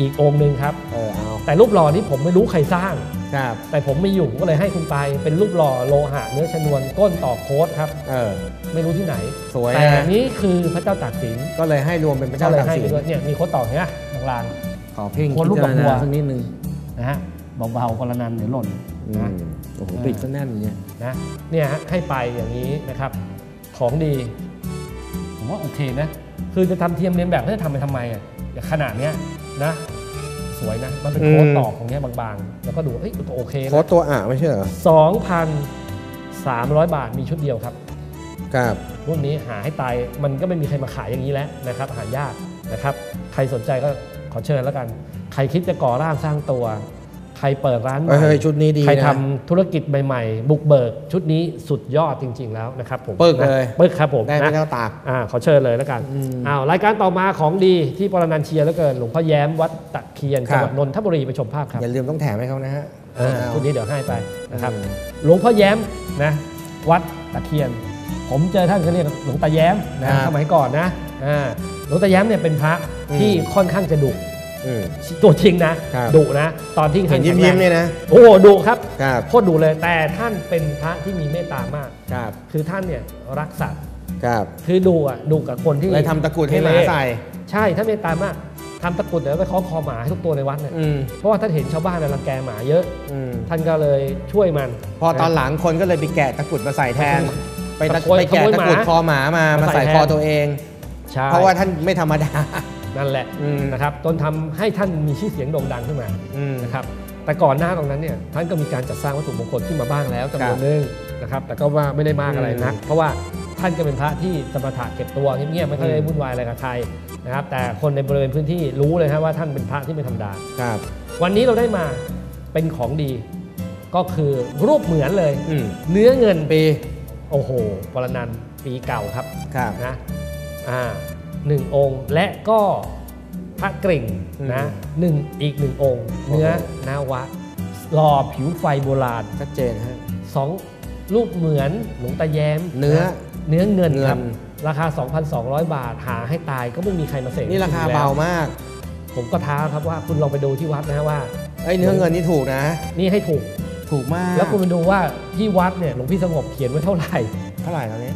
อีกองค์หนึ่งครับ เออเอาแต่รูปหล่อนี้ผมไม่รู้ใครสร้าง ครับแต่ผมไม่อยู่ผมก็เลยให้คุณไปเป็นรูปหล่อโลหะเนื้อชนวนก้นต่อโค้ดครับ เออ ไม่รู้ที่ไหนสวยแต่นะ นี้คือพระเจ้าตากสินก็เลยให้รวมเป็นพระก็เจ้าเลยตากให้สิไปนด้วยเนี่ยมีโค้ดต่อเนี้ยลาง ขอเพ่งโคนรูปพิจารดอกบัว ณาสักนิดนึงๆนะฮะเบาๆกระนันเดี๋ยวหล่นอืนะมโอ้โหเออปิดก็แน่นเนี่ยนะเนี่ยฮะให้ไปอย่างนี้นะครับ ของดี ผมว่าโอเคนะ คือจะทำเทียมเรียนแบบแล้วจะทำไปทำไมอะอย่างขนาดเนี้ยนะ สวยนะ มันเป็นโค้ดต่อของเนี้ยบางๆ แล้วก็ดูเอ้ยโอเคโค้ดนะตัวอะไม่ใช่เหรอสองพันสามร้อยบาทมีชุดเดียวครับครับรุ่นนี้หาให้ตายมันก็ไม่มีใครมาขายอย่างนี้แล้วนะครับหายากนะครับ ใครสนใจก็ขอเชิญแล้วกัน ใครคิดจะก่อร่างสร้างตัวใค รเปิดร้านใหม่เฮ้ยชุดนี้ดีใครนะทำธุรกิจใหม่ๆ บุกเบิก ชุดนี้สุดยอดจริง ๆ แล้วนะครับผมปึกเลยนะปึกครับผมได้พนะระเจ้าตากอ่าขอเชิญเลยแล้วกันอืมอ้าวรายการต่อมาของดีที่ปรนันเชียร์แล้วเกินหลวงพ่อแย้มวัดตะเคียนครัจับงหวัดนนทบุรีไปชมภาพครับอย่าลืมต้องแถมให้เขานะฮะเออเอาชุดนี้เดี๋ยวให้ไปนะครับอืมหลวงพ่อแย้มนะวัดตะเคียน ผมเจอท่านก็เรียกหลวงตาแย้มนะครับสมัยก่อนนะอ่าหลวงตาแย้มเนี่ยเป็นพระอืมที่ค่อนข้างจะดุ อืม ตัวจริงนะครับดุนะ ตอนที่เห็ท่านนยิ้มแข็งยิ้มแรงเนี่ยนะโอ้โหดุครับครับ โคตรดุเลยแต่ท่านเป็นพระที่มีเมตตามาก ครับคือท่านเนี่ยรักสัตว์ครับคือดุอะดุกับคนที่เลยทำตะกรุดให้หมาใส่ ใช่ท่านเมตตามากทำตะกรุดเดี๋ยวไปเคาะคอหมาให้ทุกตัวในวัดเนี่ยอืมเพราะว่าท่านเห็นชาวบ้านน่ะรังแกหมาเยอะ อืมท่านก็เลยช่วยมัน พอตอนหลังคนก็เลยไปแกะตะกรุดมาใส่แทน ไปตะขโมยไปแกะขโมยตะกรุดหมาคอหมามามามาใส่ใส่แทนคอตัวเอง ใช่เพราะว่าท่านไม่ธรรมดา นั่นแหละอืมนะครับจนทำให้ท่านมีชื่อเสียงโด่งดังขึ้นมาอืมนะครับแต่ก่อนหน้าตรงนั้นเนี่ยท่านก็มีการจัดสร้างวัตถุมงคลขึ้นมาบ้างแล้วจำนวนหนึงนะครับแต่ก็ว่าไม่ได้มากอะไรนัก เพราะว่าท่านก็เป็นพระที่สมถะเก็บตัวเงียบๆไม่ค่อยได้วุ่นวายอะไรกับใครนะครับแต่คนในบริเวณพื้นที่รู้เลยครับว่าท่านเป็นพระที่ไม่ธรรมดาครับ วันนี้เราได้มาเป็นของดี ก็คือรูปเหมือนเลยอืมเนื้อเงินปีโอ้โหปรนันปีเก่าครับครับนะอ่า หนึ่งองค์ และก็พระกริ่งอืมนะหนึ่งอีกหนึ่งองค์โอ้โหเนื้อนาวะหล่อผิวไฟโบราณชัดเจนฮะสองรูปเหมือนหลวงตาแย้ม เนื้อะเนื้อเงินครับเงินราคา 2,200 บาทหาให้ตายก็ไม่มีใครมาเสกนี่ราคาให้คุณเบาแล้วมาก ผมก็ท้าครับว่าคุณลองไปดูที่วัดนะฮะว่าไอ้ยเนื้อเงินนี่ถูกนะ นี่ให้ถูกถูกมาก แล้วคุณไปดูว่าที่วัดเนี่ยหลวงพี่สงบเขียนไว้เท่าไหร่ เท่าไหร่ตอนนี้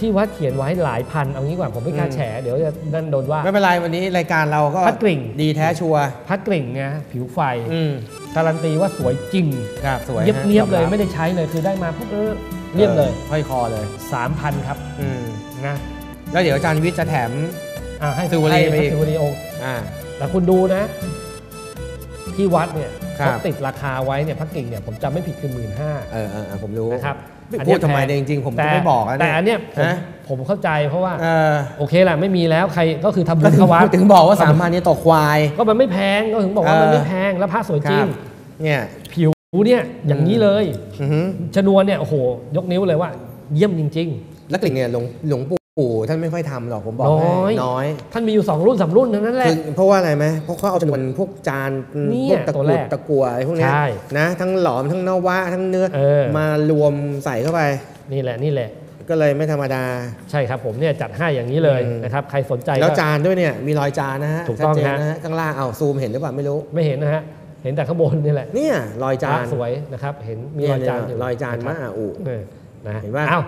ที่วัดเขียนไว้หลายพัน เอางี้ก่อนผมไม่กล้าอืมแฉเดี๋ยวจะนั่นโดนว่า ไม่เป็นไรวันนี้รายการเราก็พัดกริ่ง ดีแท้ชัวร์พัดกริ่งไงผิวไฟอืมการันตีว่าสวยจริงครับสวยเนียบฮะเนียบๆเลยอรับไม่ได้ใช้เลยคือได้มาปุ๊บเออเรียบเลยออห้อยคอเลย 3,000 ครับอืมนะแล้วเดี๋ยวอาจารย์วิทย์จะแถมอ่าให้สิวลีให้ไปพระอีกสิวลีองค์อ่าแต่คุณดูนะ ที่วัดเนี่ยครับเขาติดราคาไว้เนี่ยพักกิ่งเนี่ยผมจำไม่ผิดคือหมื่นห้าเออเออเออผมรู้นะครับไม่อัน พูเนี้ดยทำไมแพงเนี่ยจริงๆ ผมแต่จะไม่บอกแล้วแต่อันเนี้ยผมนะผมเข้าใจเพราะว่าเออโอเคแหละไม่มีแล้วใครก็คือทำบุก็ญถึงเข้าวัดถึงบอกว่าสามพันนี่ตกควาย ก็มันไม่แพงก็ถึงบอกว่าเออมันไม่แพงแล้วพระสวยจริงเนี่ยผิวเนี่ยอย่างนี้เลยอือหือชนวนเนี่ยโอ้โหยกนิ้วเลยว่า เยี่ยมจริงแล้วกลิ่นเนี่ยหลวงหลวงปู่ ท่านไม่ค่อยทำหรอกผมบอกน้อยให้น้อยๆท่านมีอยู่ 2 รุ่นสามรุ่นเท่านั้นแหละ คือเพราะว่าอะไรไหมเพราะเขาเอาจำนวนพวกจานเนี่พวยกตะตัวกแรรุดกตะกัวอะไรพวกเนี้ยใช่นะ ทั้งหลอมทั้งนวะทั้งเนื้อเออ มารวมใส่เข้าไป นี่แหละนี่แหละ ก็เลยไม่ธรรมดา ใช่ครับผมเนี่ยจัดให้อย่างนี้เลยอืม นะครับ ใครสนใจแล้วก็ จานด้วยเนี่ยมีรอยจานนะฮะถูกต้องชัดเจนฮะ นะฮะข้างล่างเอาซูมเห็นหรือเปล่าไม่รู้ ไม่เห็นนะฮะ เห็นแต่ข้างบนนี่แหละเนี่ยรอยจาพระนสวยนะครับ เห็นมีเนี่รอยจานอยู่รอยจานะคมารับอะอูเออนะเห็นปะเอ้า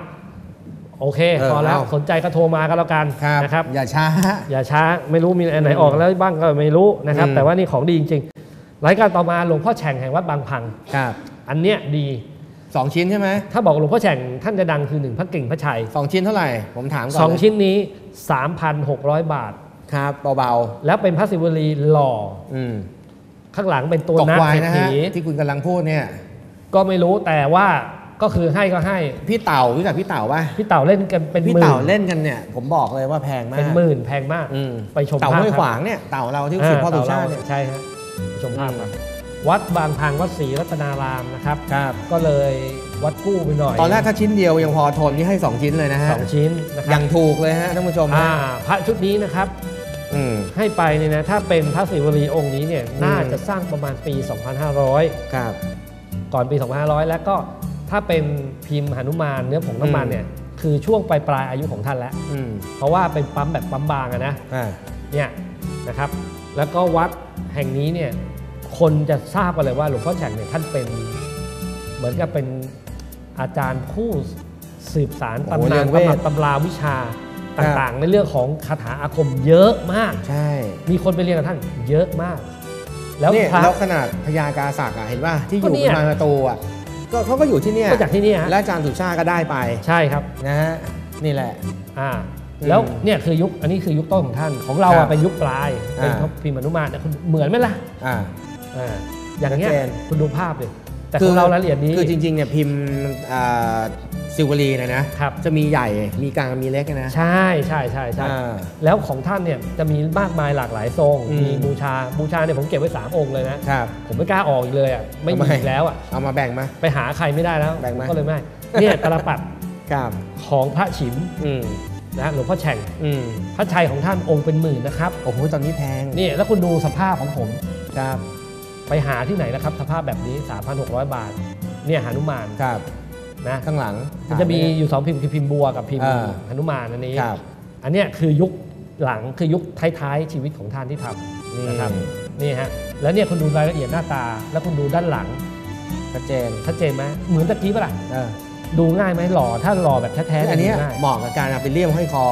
โอเคเออพอแล้วเอาสนใจก็โทรมากันแล้วกันครับนะครับอย่าช้า อย่าช้าไม่รู้มีอันไหนออกแล้วบ้างก็ไม่รู้นะครับอืมแต่ว่านี่ของดีจริงๆรายการต่อมาหลวงพ่อแฉ่งแห่งวัดบางพังครับอันเนี้ยดีสองชิ้นใช่ไหมถ้าบอกหลวงพ่อแฉ่งท่านจะดังคือหนึ่งพระกิ่งพระชัยสองชิ้นเท่าไหร่ผมถามก่อนสองเลยชิ้นนี้ 3,600 บาทครับเบาแล้วเป็นพระศิวลีหล่อๆอืมข้างหลังเป็นตัวตกนักควายเศรษนะฐีฮะที่คุณกำลังพูดเนี่ยก็ไม่รู้แต่ว่า ก็คือให้ก็ให้ พี่เต่ารู้จักพี่เต่าป่ะพี่เต่าเล่นกันเป็นพี่หมื่เต่านเล่นกันเนี่ย ผมบอกเลยว่าแพงมากเป็นหมื่นแพงมาก อืมไปชมเต่าภาพห้วยครับขวางเนี่ยเต่าเราที่สิบพ่อสุชาติเนี่ยใช่ฮะไปชมภาพอืมครับวัดบางพังวัดศรีรัตนารามนะครับ ครับก็เลยวัดกู้ไปหน่อยตอนแรกถ้าชิ้นเดียวยังพอทนนี่ให้ 2 ชิ้นเลยนะฮะสองชิ้นนะคอรับย่างถูกเลยฮะท่านผู้ชมอ่าฮะพระชุดนี้นะครับ อืม ให้ไปเนี่ยนะถ้าเป็นพระศิวลีองค์นี้เนี่ยอืม น่าจะสร้างประมาณปี 2500 ครับ ก่อนปี 2500 แล้วก็ ถ้าเป็นพิมพ์หนุมานเนื้อผงน้ำมันอืมเนี่ยคือช่วงปลายปลายๆอายุของท่านแล้วอืมเพราะว่าเป็นปั๊มแบบปั๊มบางอะนะอ่าเนี่ยนะครับ แล้วก็วัดแห่งนี้เนี่ยคนจะทราบกันเลยว่าหลวงพ่อแฉ่งเนี่ยท่านเป็น เหมือนกับเป็นอาจารย์ผู้สืบสารโอ้โหตำเรีนายนนเวทตำรับตำราวิชาต่างๆ ในเรื่องของคาถาอาคมเยอะมาก ใช่ มีคนไปเรียนกับท่านเยอะมาก แล้วเนี่ยพระแล้วขนาดพญากาศักดิ์อะเห็นป่ะที่อก็ยู่เนี่ยบนประตูอะ ก็เขาก็อยู่ที่เนี่ยก็จากที่นี่ฮะและอาจารย์สุชาติก็ได้ไปใช่ครับนะฮะนี่แหละอ่าอืมแล้วเนี่ยคือยุคอันนี้คือยุคต้นของท่านของเราครัอะบเป็นยุคปลายเป็นอ่าพิมพ์อนุมานเนี่ยคุณเหมือนไหมล่ะอ่าอ่าอย่างเงี้ยชัดเจนคุณดูภาพเลย แต่ของเรารายละเอียดนี้ คือจริงๆเนี่ยพิมพ์อ่าซิลเวอรีเนะนะครับจะมีใหญ่มีกลางมีเล็กนะ ใช่ใช่ใช่ใช่อ่าแล้วของท่านเนี่ยจะมีมากมายหลากหลายทรงอืมมีบูชาบูชาเนี่ยผมเก็บไว้ 3 องค์เลยนะครับผมไม่กล้าออกอีกเลยอะไม่มีทำไมอีกแล้วอะเอามาแบ่งมาไปหาใครไม่ได้แล้วแบ่งมาก็เลยไม่เนี่ยตาลปัตรครับของพระฉิมอืมนะหลวงพ่อแฉ่งอืมพระชัยของท่านองค์เป็นหมื่นนะครับโอ้โหตอนนี้แพงนี่แล้วคุณดูสภาพของผมครับ ไปหาที่ไหนนะครับสภาพแบบนี้ 3,600 บาท เนี่ยหนุมานครับนะข้างหลังมันจะมีอยู่สองพิมพ์คือพิมพ์บัวกับพิมพ์อ่าหนุมานอันนี้ครับอันเนี้ยคือยุคหลังคือยุคท้ายๆชีวิตของท่านที่ทนี่ำนะครับนี่ฮะแล้วเนี่ยคุณดูรายละเอียดหน้าตา แล้วคุณดูด้านหลังชัดเจนชัดเจนไหมเหมือนตะกี้ปะล่ะเออดูง่ายไหมหล่อถ้าหล่อแบบแท้ๆอันเนี้ยดูง่ายเหมาะกับการเอาไปเลี่ยมห้อยคอ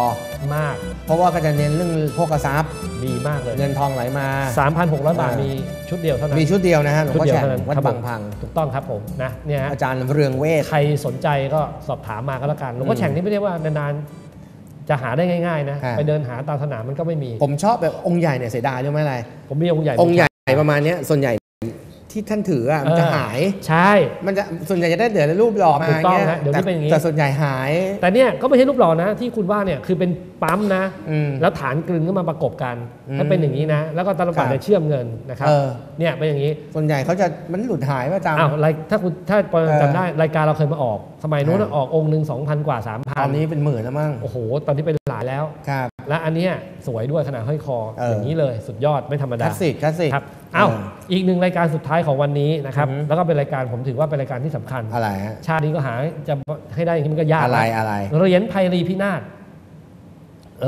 มาก เพราะว่าก็จะเน้นเรื่องพวกกระซั บดีมากเลย เงินทองไหลมา 3,600 บาทอ่ามีมีชุดเดียวเท่านั้น มีชุดเดียวนะฮะหลวงชุดพ่อเดียวแฉ่งเท่านั้นวัดครับบาผงมพัง ถูกต้องครับผมนะเนี่ยฮะอาจารย์เรืองเวทใครสนใจก็สอบถามมาก็แล้วกันหลวงพ่ออืมแฉ่งนี่ไม่ได้ว่านานๆจะหาได้ง่ายๆนะฮะไปเดินหาตามสนามมันก็ไม่มี ผมชอบแบบองค์ใหญ่เนี่ยเสียดายรู้ไหมอะไรผมมีองค์ใหญ่องค์ใหญ่ประมาณเนี้ยส่วนใหญ่ ที่ท่านถืออะมันจะเออหาย ใช่ มันจะส่วนใหญ่จะได้เหลือรูปหล่อมาถูกต้องย่าฮะเดี๋ยวนี้แต่เป็นอย่างงี้แต่ส่วนใหญ่หาย แต่เนี่ยก็ไม่ใช่รูปหล่อนะ ที่คุณว่าเนี่ยคือเป็นปั๊มนะอืมแล้วฐานกลึงก็มาประกบกันอืมให้เป็นอย่างนี้นะ แล้วก็ตลปัดครับจะเชื่อมเงินนะครับเออเนี่ยเป็นอย่างนี้ ส่วนใหญ่เขาจะมันหลุดหายประจำอ้าวรายถ้าคุณถ้าปอเออจำได้รายการเราเคยมาออกสมัยนู้นเออออกองค์หนึ่งสองพันกว่าสามพัตอนนี้เป็นหมื่นแล้วมั้งโอ้โหตอนนี้เป็นหลาย แล้ว ครับ และอันเนี้ยสวยด้วยขนาดห้อยคอเออออ ย่างนี้เลยสุดยอดไม่ธรรมคดา ลาสสิกคลาสสิก ครับอ้าวอีกหนึ่งรายการสุดท้ายของวันนี้นะครับ อือฮึ แล้วก็เป็นรายการผมถือว่าเป็นรายการที่สำคัญ อะไรฮะ ชาตินี้ก็หาจะให้ได้อย่างนี้มันก็ยากอะไรอะไร เหรียญไพรีพินาศ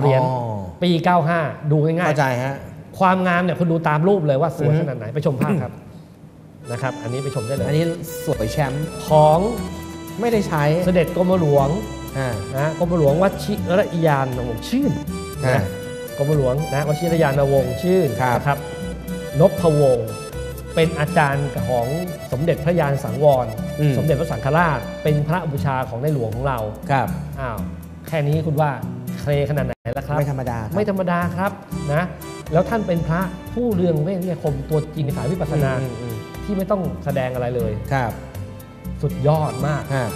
เหรียญอ๋อปี 95 ดูง่ายเข้าใจฮะ ๆ ความงามเนี่ยคุณดูตามรูปเลยว่าสวยอือฮึ ขนาดไหนไปชมภาพครับนะครับ อันนี้ไปชมได้เลยอันนี้สวยแชมป์ของไม่ได้ใช้ เสด็จกรมหลวง นะกรมหลวงวชิรยานวงศ์ชื่นอ่านะกรมหลวงนะวชิรยานวงศ์ชื่นครับนะครับนพวงศ์เป็นอาจารย์ของสมเด็จพระยานสังวรอืมสมเด็จพระสังฆราช เป็นพระอุปชฌาย์ของในหลวงของเราครับอ้าวแค่นี้คุณว่าเคลขนาดไหนแล้วครับ ไม่ธรรมดาครับไม่ธรรมดาครับนะแล้วท่านเป็นพระผู้เรืองเวทวิทยาคมตัวจริงในสายวิปัสสนาอืมอืมที่ไม่ต้องแสดงอะไรเลยครับ สุดยอดมากฮะ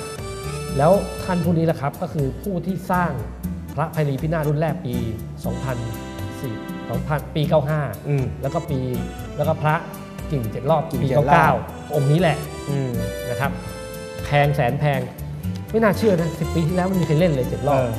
แล้วท่านผู้นี้แหละครับก็คือผู้ที่สร้างพระไพรีพินาศรุ่นแรกปี 2004 2000 ปี 95อืมแล้วก็ปีแล้วก็พระกิ่งเจ็ดรอบกิ่งปีเจ็ดรอบ99 องค์นี้แหละอืมนะครับ แพงแสนแพง ไม่น่าเชื่อนะสิปีที่แล้วมันมีใครเล่นเลยเจ็ดรอบเออ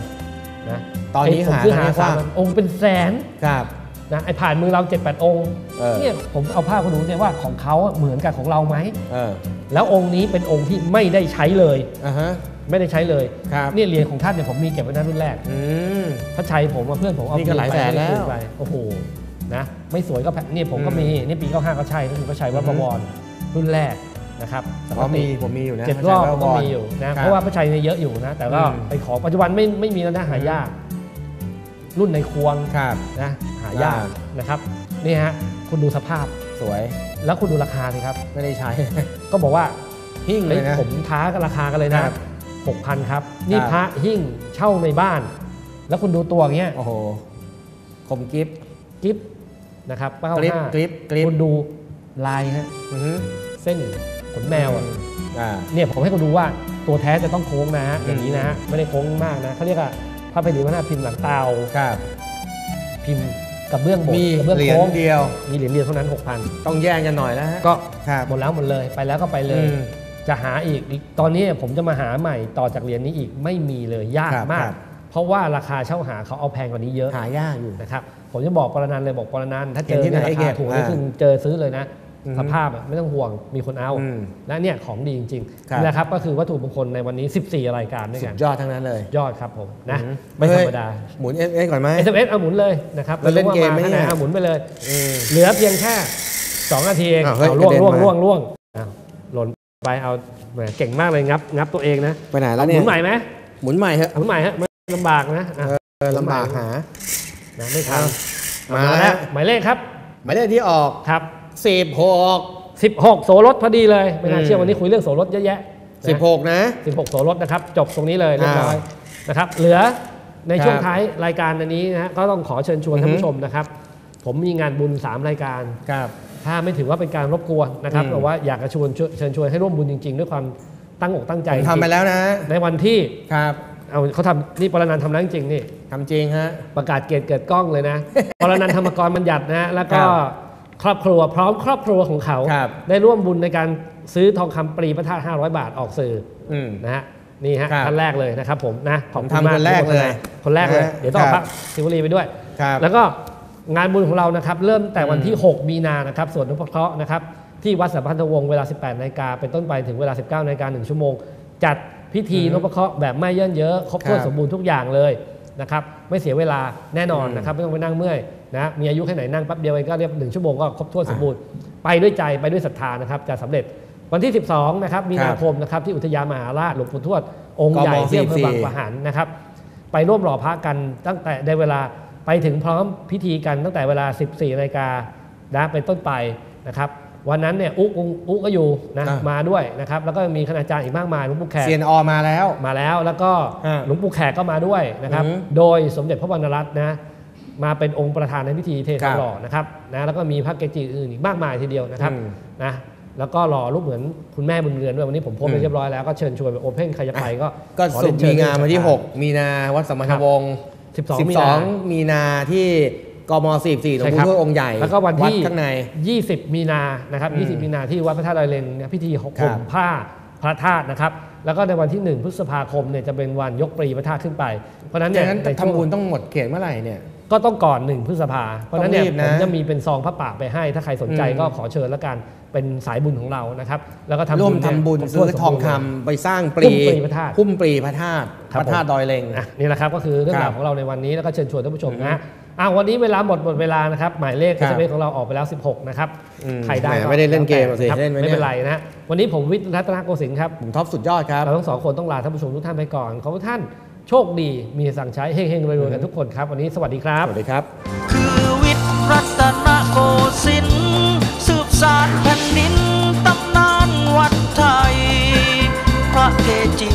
นะตอนนี้ไผมหาซื้อกันหาไม่กสาว้ามงองค์เป็นแสนครับนะไอ้ผ่านมือเรา7-8องค์เออเนี่ยผมเอาภาพมาดูเนี่ยว่าของเขาอะเหมือนกับของเราไหมเออแล้วองค์นี้เป็นองค์ที่ไม่ได้ใช้เลยอ่าฮะ ไม่ได้ใช้เลยครับเนี่ยเหรียญของท่านเนี่ยผมมีเก็บไว้นะรุ่นแรกอืมพระชัยผมกับเพื่อนผมเอานี่ก็หลายแสนแล้วไปโอ้โหนะไม่สวยก็แพงนี่ผมก็อืมมีนี่ปี95ก็ใช่ก็คือพระชัยวัดประวรรุ่นแรกนะครับอ๋อมีผมมีอยู่นะเจ็ดรอบใช่ก็บลมีอยู่นะเพราะว่าพระชัยเนี่ยเยอะอยู่นะ แต่ก็อืมไอ้ของปัจจุบันไม่ไม่มีแล้วนะหายาก รุ่นในควงครับ นะหายากอ่า นะครับนี่ฮะคุณดูสภาพสวยแล้วคุณดูราคาสิครับ ไม่ได้ใช้ ก็บอกว่าหิ้งเลเฮ้ยยนะ ผมท้ากันราคากันเลยนะครับ หกพันครับ นี่ครับพระหิ้งเช่าในบ้าน แล้วคุณดูตัวอย่างเงี้ยโอ้โหคมกิฟต์กิฟนะครับเป้ากริปห้ากริปกริปคุณดูลายฮะอือฮึเส้นขนแมวอะอ่าเนี่ยผมให้คุณดูว่าตัวแท้จะต้องโค้งนะฮะอืมอย่างนี้นะฮะไม่ได้โค้งมากนะเขาเรียกว่าพระไพรีวัฒนาพิมพ์หลังเตาครับพิมพ์กับเบื้องบนมีกับเบื้องเหรียญโค้งเดียว มีเหรียญเดียวเท่านั้นต้องแย่งกันหน่อยแล้วฮะ6,000ก็ครับหมดแล้วหมดเลยไปแล้วก็ไปเลยอืม จะหาอีกตอนนี้ผมจะมาหาใหม่ต่อจากเหรียญนี้อีกไม่มีเลยยากครับมาคกรับเพราะว่าราคาเช่าหาเขาเอาแพงกว่านี้เยอะหายากอยู่นะครับผมจะบอกปรนันเลยบอกปรนันถ้าเจเห็นอที่ไหนเยราเก็คาบถูกนี่อ่าคือเจอซื้อเลยนะอือฮึสภาพอะไม่ต้องห่วงมีคนเอาอืมและเนี่ยของดีจริงครับๆนี่แหละครับก็คือวัตถุมงคลในวันนี้ 14 รายการด้วยสุกันดยอดทั้งนั้นเลย ยอดครับผมนะอืไม่ธรรมดาเฮ้ยหมุนเอสก่อนไหม SMS เอาหมุนเลยนะครับแล้วเล่นเกมไหมไรู้ว่าาเนี่ยข้างเอาหมุนไปเลยอืมเหลือเพียงแค่2นาทีเองอ้าวเฮ้ยเอาล่วงกระเด็นล่วงมาล่วงล่วงอ้าวหล่น ไปเอาแหมเก่งมากเลยงับงับตัวเองนะไปไหนแล้เอาวหเนี่มุยนใหม่ไหมหมุนใหม่เถอะเอาหมุนใหม่ฮะไม่ลำบากนะอะ เออลำบากหา นะไม่ทันมามาแล้แล้ววหมายเลขครับหมายเลขที่ออกครับสิบหก16 โสรถพอดีเลย ไม่น่าอืมเชื่อวันนี้คุยเรื่องโสรถเยอะแยะนะสิบหกนะ 16 โสรถนะครับ จบตรงนี้เลยเรียบร้อยอ้าวนะครับ เหลือในช่วงครับท้ายรายการอันนี้นะฮะก็ต้องขอเชิญชวนอือฮึท่านผู้ชมนะครับ ผมมีงานบุญ 3 รายการ ครับ ถ้าไม่ถือว่าเป็นการรบกวนนะครับอืมแต่ว่าอยากจะชวนเชิญชวนให้ร่วมบุญจริง ๆ ด้วยความตั้งอกตั้งใจผมทำไปแล้วนะ ในวันที่ครับเอาเขาทำนี่ปรนันท์ทำแล้วจริงๆนี่ทำจริงฮะประกาศเกียรติเกิดกล้องเลยนะปรนันทธรรมกรบัญญัตินะฮะแล้วก็ครับครอบครัวพร้อมครอบครัวของเขาครับได้ร่วมบุญในการซื้อทองคำปรีพระธาตุ500 บาทออกสื่ออืมนะฮะนี่ฮะครับท่านแรกเลยนะครับผมนะขอบคุณผมทำมากคนแรกเลย คนแรกเลยนะฮะเดี๋ยวต้องเอาคพรัระบศิวลีไปด้วยครับแล้วก็ งานบุญของเรานะครับเริ่มแต่วันที่อืม6มีนานะครับส่วนนุพเคราะห์นะครับที่วัดสัมพันธวงศ์เวลา 18นาฬิกาเป็นต้นไปถึงเวลา 19นาฬิกา1ชั่วโมง จัดพิธีนพเคราะห์แบบไม่เยินเยอะครบถ้วนครับสมบูรณ์ทุกอย่างเลยนะครับไม่เสียเวลาแน่นอนอืมนะครับไม่ต้องไปนั่งเมื่อยนะมีอายุแค่ไหนนั่งแป๊บเดียวเองก็เรียกหนึ่งชั่วโมงก็ครบถ้วนสมบูรณ์ไปด้วยใจไปด้วยศรัทธานะครับจะสำเร็จวันที่ 12นะครับมีนาคมนะครับที่อุทยานมหาราชหลวงปู่ทวดองค์ใหญ่กมที่อำเภอบาง44ปะหันนะครับไปร่วมหล่อพระกันตั้งแต่ในเวลา ไปถึงพร้อมพิธีกันตั้งแต่เวลา 14นาฬิกานะเป็นต้นไปนะครับวันนั้นเนี่ยอุ๊กอุ๊กอุ๊กก็อยู่นะอะมาด้วยนะครับแล้วก็มีคณาจารย์อีกมากมายหลวงปู่แขกเซียนออมาแล้วมาแล้วแล้วก็อะหลวงปู่แขกก็มาด้วยนะครับอือฮึโดยสมเด็จพระวรรณรัตน์นะมาเป็นองค์ประธานในพิธีเทครัศบหล่อนะครับนะแล้วก็มีพระเกจิอื่นอีกมากมายทีเดียวนะครับอืมนะแล้วก็รอรูปเหมือนคุณแม่บุญเรือนด้วยวันนี้ผมโพสต์ไปอืมเรียบร้อยแล้วก็เชิญชวนไปโอเพนใครจะไปก็ก็ขอสุเรีกยนเชิมีญงานมาที่ครับ6มีนาวัดสมณวงศ์ 12มีนา 12 มีนาที่กม44หลวงใช่ปู่ครับทวดองค์ใหญ่แล้วก็วันที่ข้างใน 20 มีนานะครับอืม20 มีนาที่วัดพระธาตุดอยเลงเนี่ยพิธีหครั่มบผ้าพระธาตุนะครับ แล้วก็ในวันที่ 1 พฤษภาคมเนี่ยจะเป็นวันยกปรีพระธาตุขึ้นไป เพราะฉะนั้นดัเนี่ยงนั้นในช่วงทำบุญต้องหมดเขตเมื่อไหร่เนี่ย ก็ต้องก่อน 1 พฤษภาเพราะฉะนั้นเนี่ยต้องรีบนะผมจะมีเป็นซองพระป่าไปให้ ถ้าใครสนใจอืม ก็ขอเชิญแล้วกัน เป็นสายบุญของเรานะครับ แล้วก็ทำร่วมเนี่ยทำบุญครบซื้อถ้วนทองสมบูรณ์คำไปสร้างปหุ้รีมปรีพระธาตุหุ้มปรีพระธาตุครับพระธาตุดอยเลงอะนี่แหละครับก็คือเรื่องครัราบวของเราในวันนี้แล้วก็เชิญชวนท่านผู้ชมนะอ้าววันนี้เวลาหมดหมดเวลานะครับ หมายเลขครับ SMS ของเราออกไปแล้ว 16 นะครับอืมใครได้แหมก็ไม่ได้เล่นเกมอะสิครับเล่นไหมไม่เป็นเนี่ยไรนะวันนี้ผมวิทย์รัตนโกสินทร์ครับผมท็อปสุดยอดครับเราทั้งสองคนต้องลาท่านผู้ชมทุกท่านไปก่อนขอให้ทุกท่านโชคดีมีสั่งใช้เฮงๆรวยๆกันทุกคนครับ วันนี้สวัสดีครับ สวัสดีครับ คือวิทย์รัตนโกสินทร์สืบสานแผ่นดินตำนานวัดไทย พระเกจิ